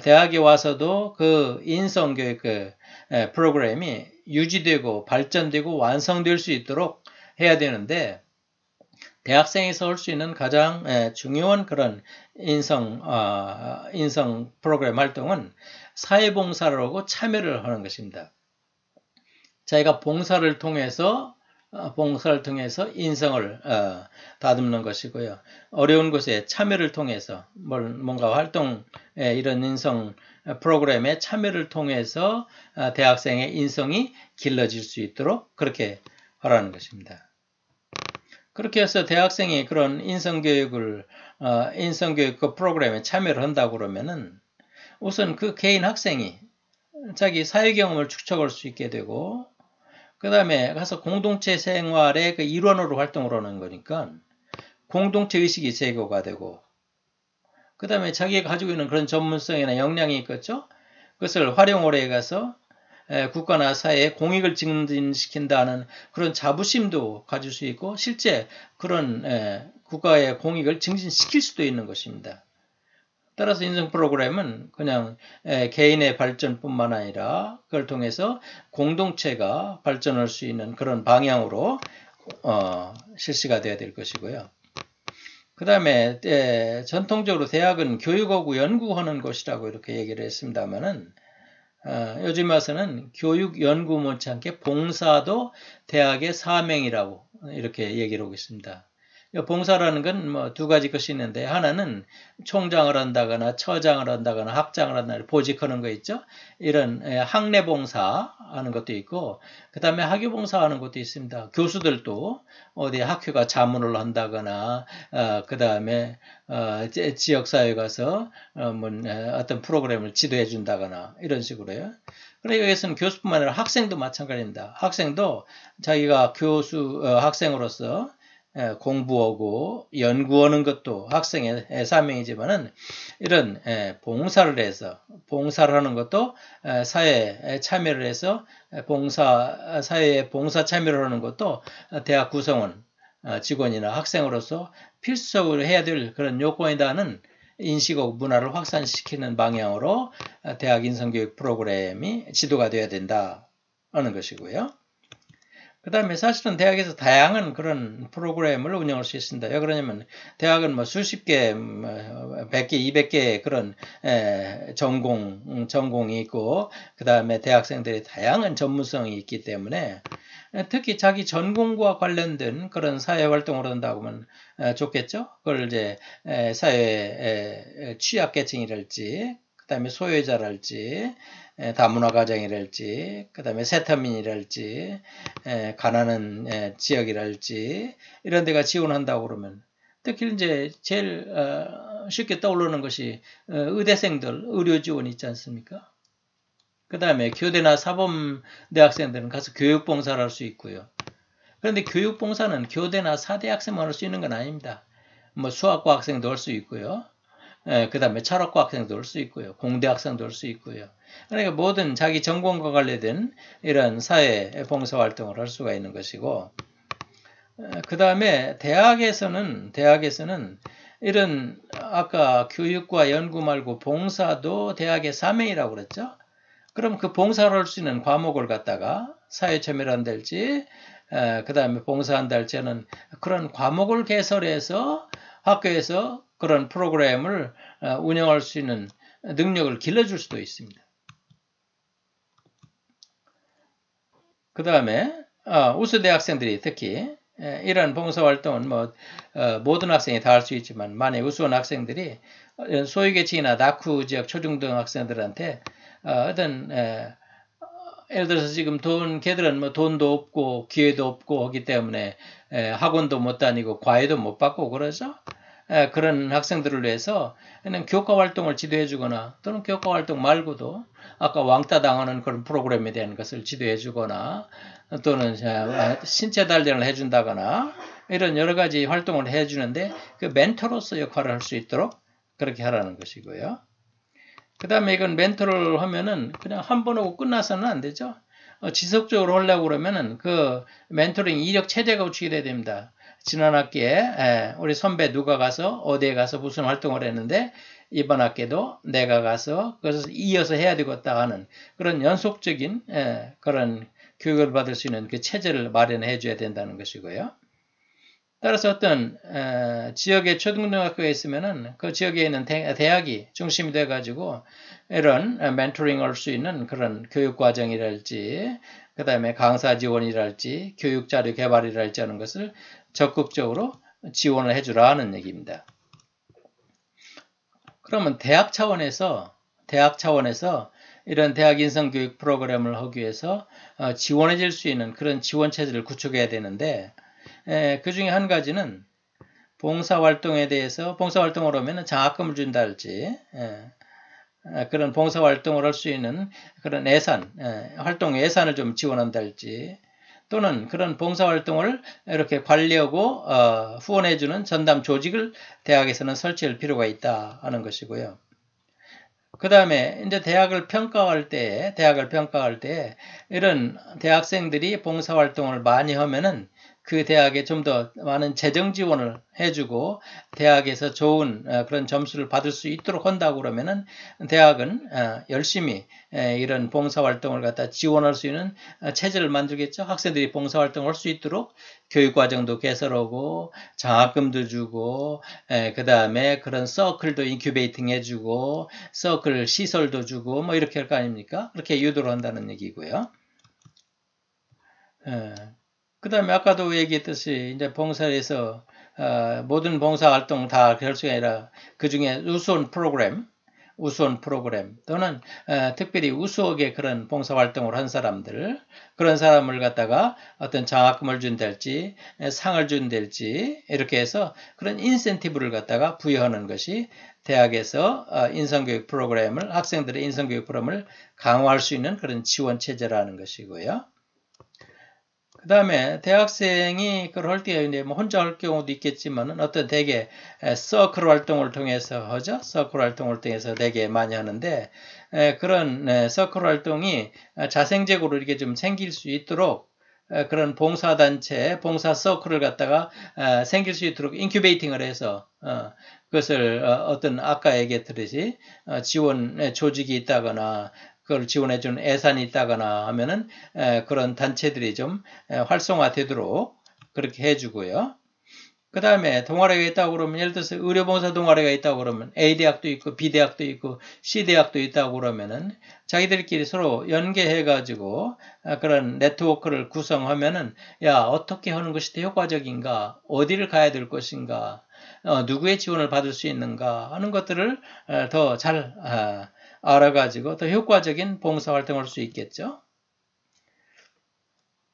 대학에 와서도 그 인성교육 그 에, 프로그램이 유지되고 발전되고 완성될 수 있도록 해야 되는데 대학생에서 할 수 있는 가장 중요한 그런 인성 어, 인성 프로그램 활동은 사회봉사를 하고 참여를 하는 것입니다. 자기가 봉사를 통해서 어, 봉사를 통해서 인성을 어, 다듬는 것이고요. 어려운 곳에 참여를 통해서 뭔가 활동 이런 인성 프로그램에 참여를 통해서 어, 대학생의 인성이 길러질 수 있도록 그렇게 하라는 것입니다. 그렇게 해서 대학생이 그런 인성교육을 어, 인성교육 그 프로그램에 참여를 한다고 그러면은 우선 그 개인 학생이 자기 사회 경험을 축적할 수 있게 되고 그 다음에 가서 공동체 생활의 그 일원으로 활동을 하는 거니까 공동체 의식이 제거가 되고 그 다음에 자기가 가지고 있는 그런 전문성이나 역량이 있겠죠. 그것을 활용을 해가서 국가나 사회에 공익을 증진시킨다는 그런 자부심도 가질 수 있고 실제 그런 국가의 공익을 증진시킬 수도 있는 것입니다. 따라서 인성 프로그램은 그냥 개인의 발전뿐만 아니라 그걸 통해서 공동체가 발전할 수 있는 그런 방향으로 어, 실시가 되어야 될 것이고요. 그 다음에 전통적으로 대학은 교육하고 연구하는 곳이라고 이렇게 얘기를 했습니다만은 어, 요즘 와서는 교육 연구 못지않게 봉사도 대학의 사명이라고 이렇게 얘기를 하고 있습니다. 봉사라는 건 뭐 두 가지 것이 있는데 하나는 총장을 한다거나 처장을 한다거나 학장을 한다거나 보직하는 거 있죠. 이런 예, 학내 봉사 하는 것도 있고 그 다음에 학교 봉사 하는 것도 있습니다. 교수들도 어디 학교가 자문을 한다거나 어, 그 다음에 어, 지역사회 가서 어, 뭐, 어떤 프로그램을 지도해 준다거나 이런 식으로요. 그러니까 여기서는 교수뿐만 아니라 학생도 마찬가지입니다. 학생도 자기가 교수 어, 학생으로서 공부하고 연구하는 것도 학생의 사명이지만은 이런 봉사를 해서 봉사를 하는 것도 사회에 참여를 해서 봉사 사회에 봉사 참여를 하는 것도 대학 구성원 어, 직원이나 학생으로서 필수적으로 해야 될 그런 요건이다는 인식하고 문화를 확산시키는 방향으로 대학 인성교육 프로그램이 지도가 되어야 된다 하는 것이고요. 그 다음에 사실은 대학에서 다양한 그런 프로그램을 운영할 수 있습니다. 왜 그러냐면 대학은 뭐 수십 개, 뭐백 개, 이백 개 그런 전공, 음, 전공이 있고 그 다음에 대학생들의 다양한 전문성이 있기 때문에 특히 자기 전공과 관련된 그런 사회 활동을 한다고 하면 좋겠죠. 그걸 이제 사회 취약계층이랄지 그 다음에 소외자랄지 다문화 가정이랄지, 그 다음에 세타민이랄지, 가난한 지역이랄지, 이런 데가 지원한다고 그러면, 특히 이제 제일 어, 쉽게 떠오르는 것이 어, 의대생들 의료 지원 있지 않습니까? 그 다음에 교대나 사범대 학생들은 가서 교육봉사를 할 수 있고요. 그런데 교육봉사는 교대나 사대 학생만 할 수 있는 건 아닙니다. 뭐 수학과 학생도 할 수 있고요. 예, 그 다음에 철학과 학생도 할수 있고요. 공대 학생도 할수 있고요. 그러니까 모든 자기 전공과 관련된 이런 사회 봉사 활동을 할 수가 있는 것이고, 그 다음에 대학에서는, 대학에서는 이런 아까 교육과 연구 말고 봉사도 대학의 사명이라고 그랬죠. 그럼 그 봉사를 할 수 있는 과목을 갖다가 사회체밀한달지 그 다음에 봉사한다 할지는 그런 과목을 개설해서 학교에서 그런 프로그램을 어, 운영할 수 있는 능력을 길러줄 수도 있습니다. 그 다음에 어, 우수 대학생들이 특히 이런 봉사활동은 뭐 어, 모든 학생이 다 할 수 있지만 만약 우수한 학생들이 소유계층이나 낙후 지역 초중등 학생들한테 어떤 예를 들어서 지금 돈 걔들은 뭐 돈도 없고 기회도 없고 하기 때문에 학원도 못 다니고 과외도 못 받고 그러죠. 그런 학생들을 위해서 교과 활동을 지도해 주거나 또는 교과 활동 말고도 아까 왕따 당하는 그런 프로그램에 대한 것을 지도해 주거나 또는 신체 단련을 해 준다거나 이런 여러 가지 활동을 해 주는데 그 멘토로서 역할을 할 수 있도록 그렇게 하라는 것이고요. 그 다음에 이건 멘토를 하면은 그냥 한 번 하고 끝나서는 안 되죠. 어, 지속적으로 하려고 그러면은 그 멘토링 이력 체제가 구축이 돼야 됩니다. 지난 학기에 에, 우리 선배 누가 가서 어디에 가서 무슨 활동을 했는데 이번 학기도 내가 가서 그래서 이어서 해야 되겠다 하는 그런 연속적인 에, 그런 교육을 받을 수 있는 그 체제를 마련해 줘야 된다는 것이고요. 따라서 어떤 어, 지역의 초등학교에 있으면은 그 지역에 있는 대, 학이 중심이 돼 가지고 이런 멘토링 할 수 있는 그런 교육 과정이랄지 그 다음에 강사 지원이랄지 교육 자료 개발이랄지 하는 것을 적극적으로 지원을 해주라는 얘기입니다. 그러면 대학 차원에서 대학 차원에서 이런 대학 인성 교육 프로그램을 하기 위해서 어, 지원해 줄 수 있는 그런 지원 체제를 구축해야 되는데 그 중에 한 가지는 봉사 활동에 대해서 봉사 활동을 하면 장학금을 준다 할지 그런 봉사 활동을 할 수 있는 그런 예산, 활동 예산을 좀 지원한다 할지 또는 그런 봉사활동을 이렇게 관리하고 어, 후원해주는 전담 조직을 대학에서는 설치할 필요가 있다 하는 것이고요. 그 다음에 이제 대학을 평가할 때, 대학을 평가할 때 이런 대학생들이 봉사활동을 많이 하면은 그 대학에 좀 더 많은 재정 지원을 해주고 대학에서 좋은 어, 그런 점수를 받을 수 있도록 한다고 그러면은 대학은 어, 열심히 이런 봉사활동을 갖다 지원할 수 있는 어, 체제를 만들겠죠. 학생들이 봉사활동을 할 수 있도록 교육과정도 개설하고 장학금도 주고 그 다음에 그런 서클도 incubating 해주고 서클 시설도 주고 뭐 이렇게 할 거 아닙니까? 그렇게 유도를 한다는 얘기고요. 그 다음에 아까도 얘기했듯이 이제 봉사에서 어, 모든 봉사 활동 다 그럴 수가 아니라 그 중에 우수한 프로그램, 우수한 프로그램 또는 어, 특별히 우수하게 그런 봉사 활동을 한 사람들 그런 사람을 갖다가 어떤 장학금을 준달지 상을 준달지 이렇게 해서 그런 인센티브를 갖다가 부여하는 것이 대학에서 어, 인성교육 프로그램을 학생들의 인성교육 프로그램을 강화할 수 있는 그런 지원 체제라는 것이고요. 그 다음에 대학생이 그걸 할 때 이제 뭐 혼자 할 경우도 있겠지만은 어떤 대개 서클 활동을 통해서 하죠. 서클 활동을 통해서 되게 많이 하는데 그런 서클 활동이 자생적으로 이렇게 좀 생길 수 있도록 그런 봉사단체, 봉사 서클을 갖다가 생길 수 있도록 incubating을 해서 어, 그것을 어, 어떤 아까 얘기했듯이 어, 지원 조직이 있다거나 그걸 지원해주는 예산이 있다거나 하면은 그런 단체들이 좀 활성화되도록 그렇게 해주고요. 그 다음에 동아리가 있다고 그러면 예를 들어서 의료봉사 동아리가 있다고 그러면 A대학도 있고 B대학도 있고 C대학도 있다고 그러면은 자기들끼리 서로 연계해가지고 그런 네트워크를 구성하면은 야 어떻게 하는 것이 더 효과적인가? 어디를 가야 될 것인가? 어, 누구의 지원을 받을 수 있는가? 하는 것들을 더잘 아, 알아가지고 더 효과적인 봉사활동을 할 수 있겠죠.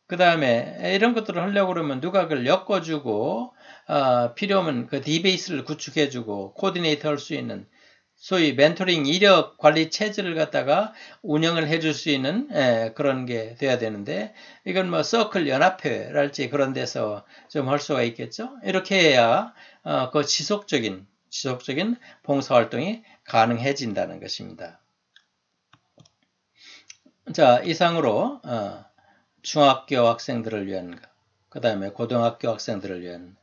그 다음에 이런 것들을 하려고 그러면 누가 그걸 엮어주고 어, 필요하면 그 디베이스를 구축해주고 코디네이터 할 수 있는 소위 멘토링 이력 관리 체제를 갖다가 운영을 해줄 수 있는 에, 그런 게 돼야 되는데 이건 뭐 서클 연합회랄지 그런 데서 좀 할 수가 있겠죠. 이렇게 해야 어, 그 지속적인 지속적인 봉사활동이 가능해진다는 것입니다. 자 이상으로 어, 중학교 학생들을 위한 그 다음에 고등학교 학생들을 위한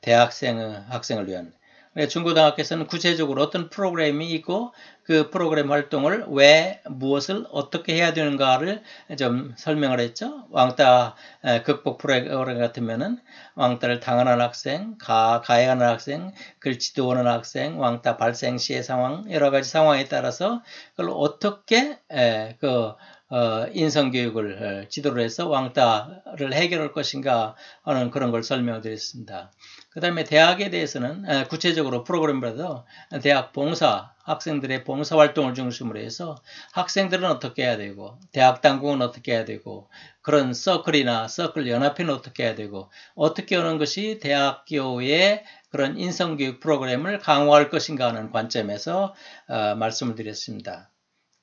대학생 학생을 위한 네, 중고등학교에서는 구체적으로 어떤 프로그램이 있고 그 프로그램 활동을 왜 무엇을 어떻게 해야 되는가를 좀 설명을 했죠. 왕따 극복 프로그램 같으면은 왕따를 당하는 학생, 가, 가해하는 학생, 글 지도하는 학생, 왕따 발생 시의 상황 여러 가지 상황에 따라서 그걸 어떻게 그 어, 인성교육을 어, 지도를 해서 왕따를 해결할 것인가 하는 그런 걸 설명을 드렸습니다. 그 다음에 대학에 대해서는 구체적으로 프로그램보다도 대학 봉사, 학생들의 봉사 활동을 중심으로 해서 학생들은 어떻게 해야 되고 대학 당국은 어떻게 해야 되고 그런 서클이나 서클 연합회는 어떻게 해야 되고 어떻게 하는 것이 대학교의 그런 인성교육 프로그램을 강화할 것인가 하는 관점에서 어, 말씀을 드렸습니다.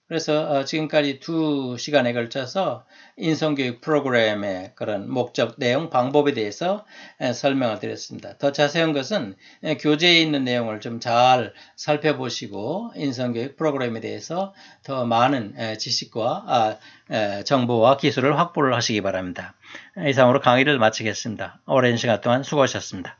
그래서 어, 지금까지 두 시간에 걸쳐서 인성교육 프로그램의 그런 목적, 내용, 방법에 대해서 설명을 드렸습니다. 더 자세한 것은 교재에 있는 내용을 좀 잘 살펴보시고 인성교육 프로그램에 대해서 더 많은 지식과 아, 정보와 기술을 확보를 하시기 바랍니다. 이상으로 강의를 마치겠습니다. 오랜 시간 동안 수고하셨습니다.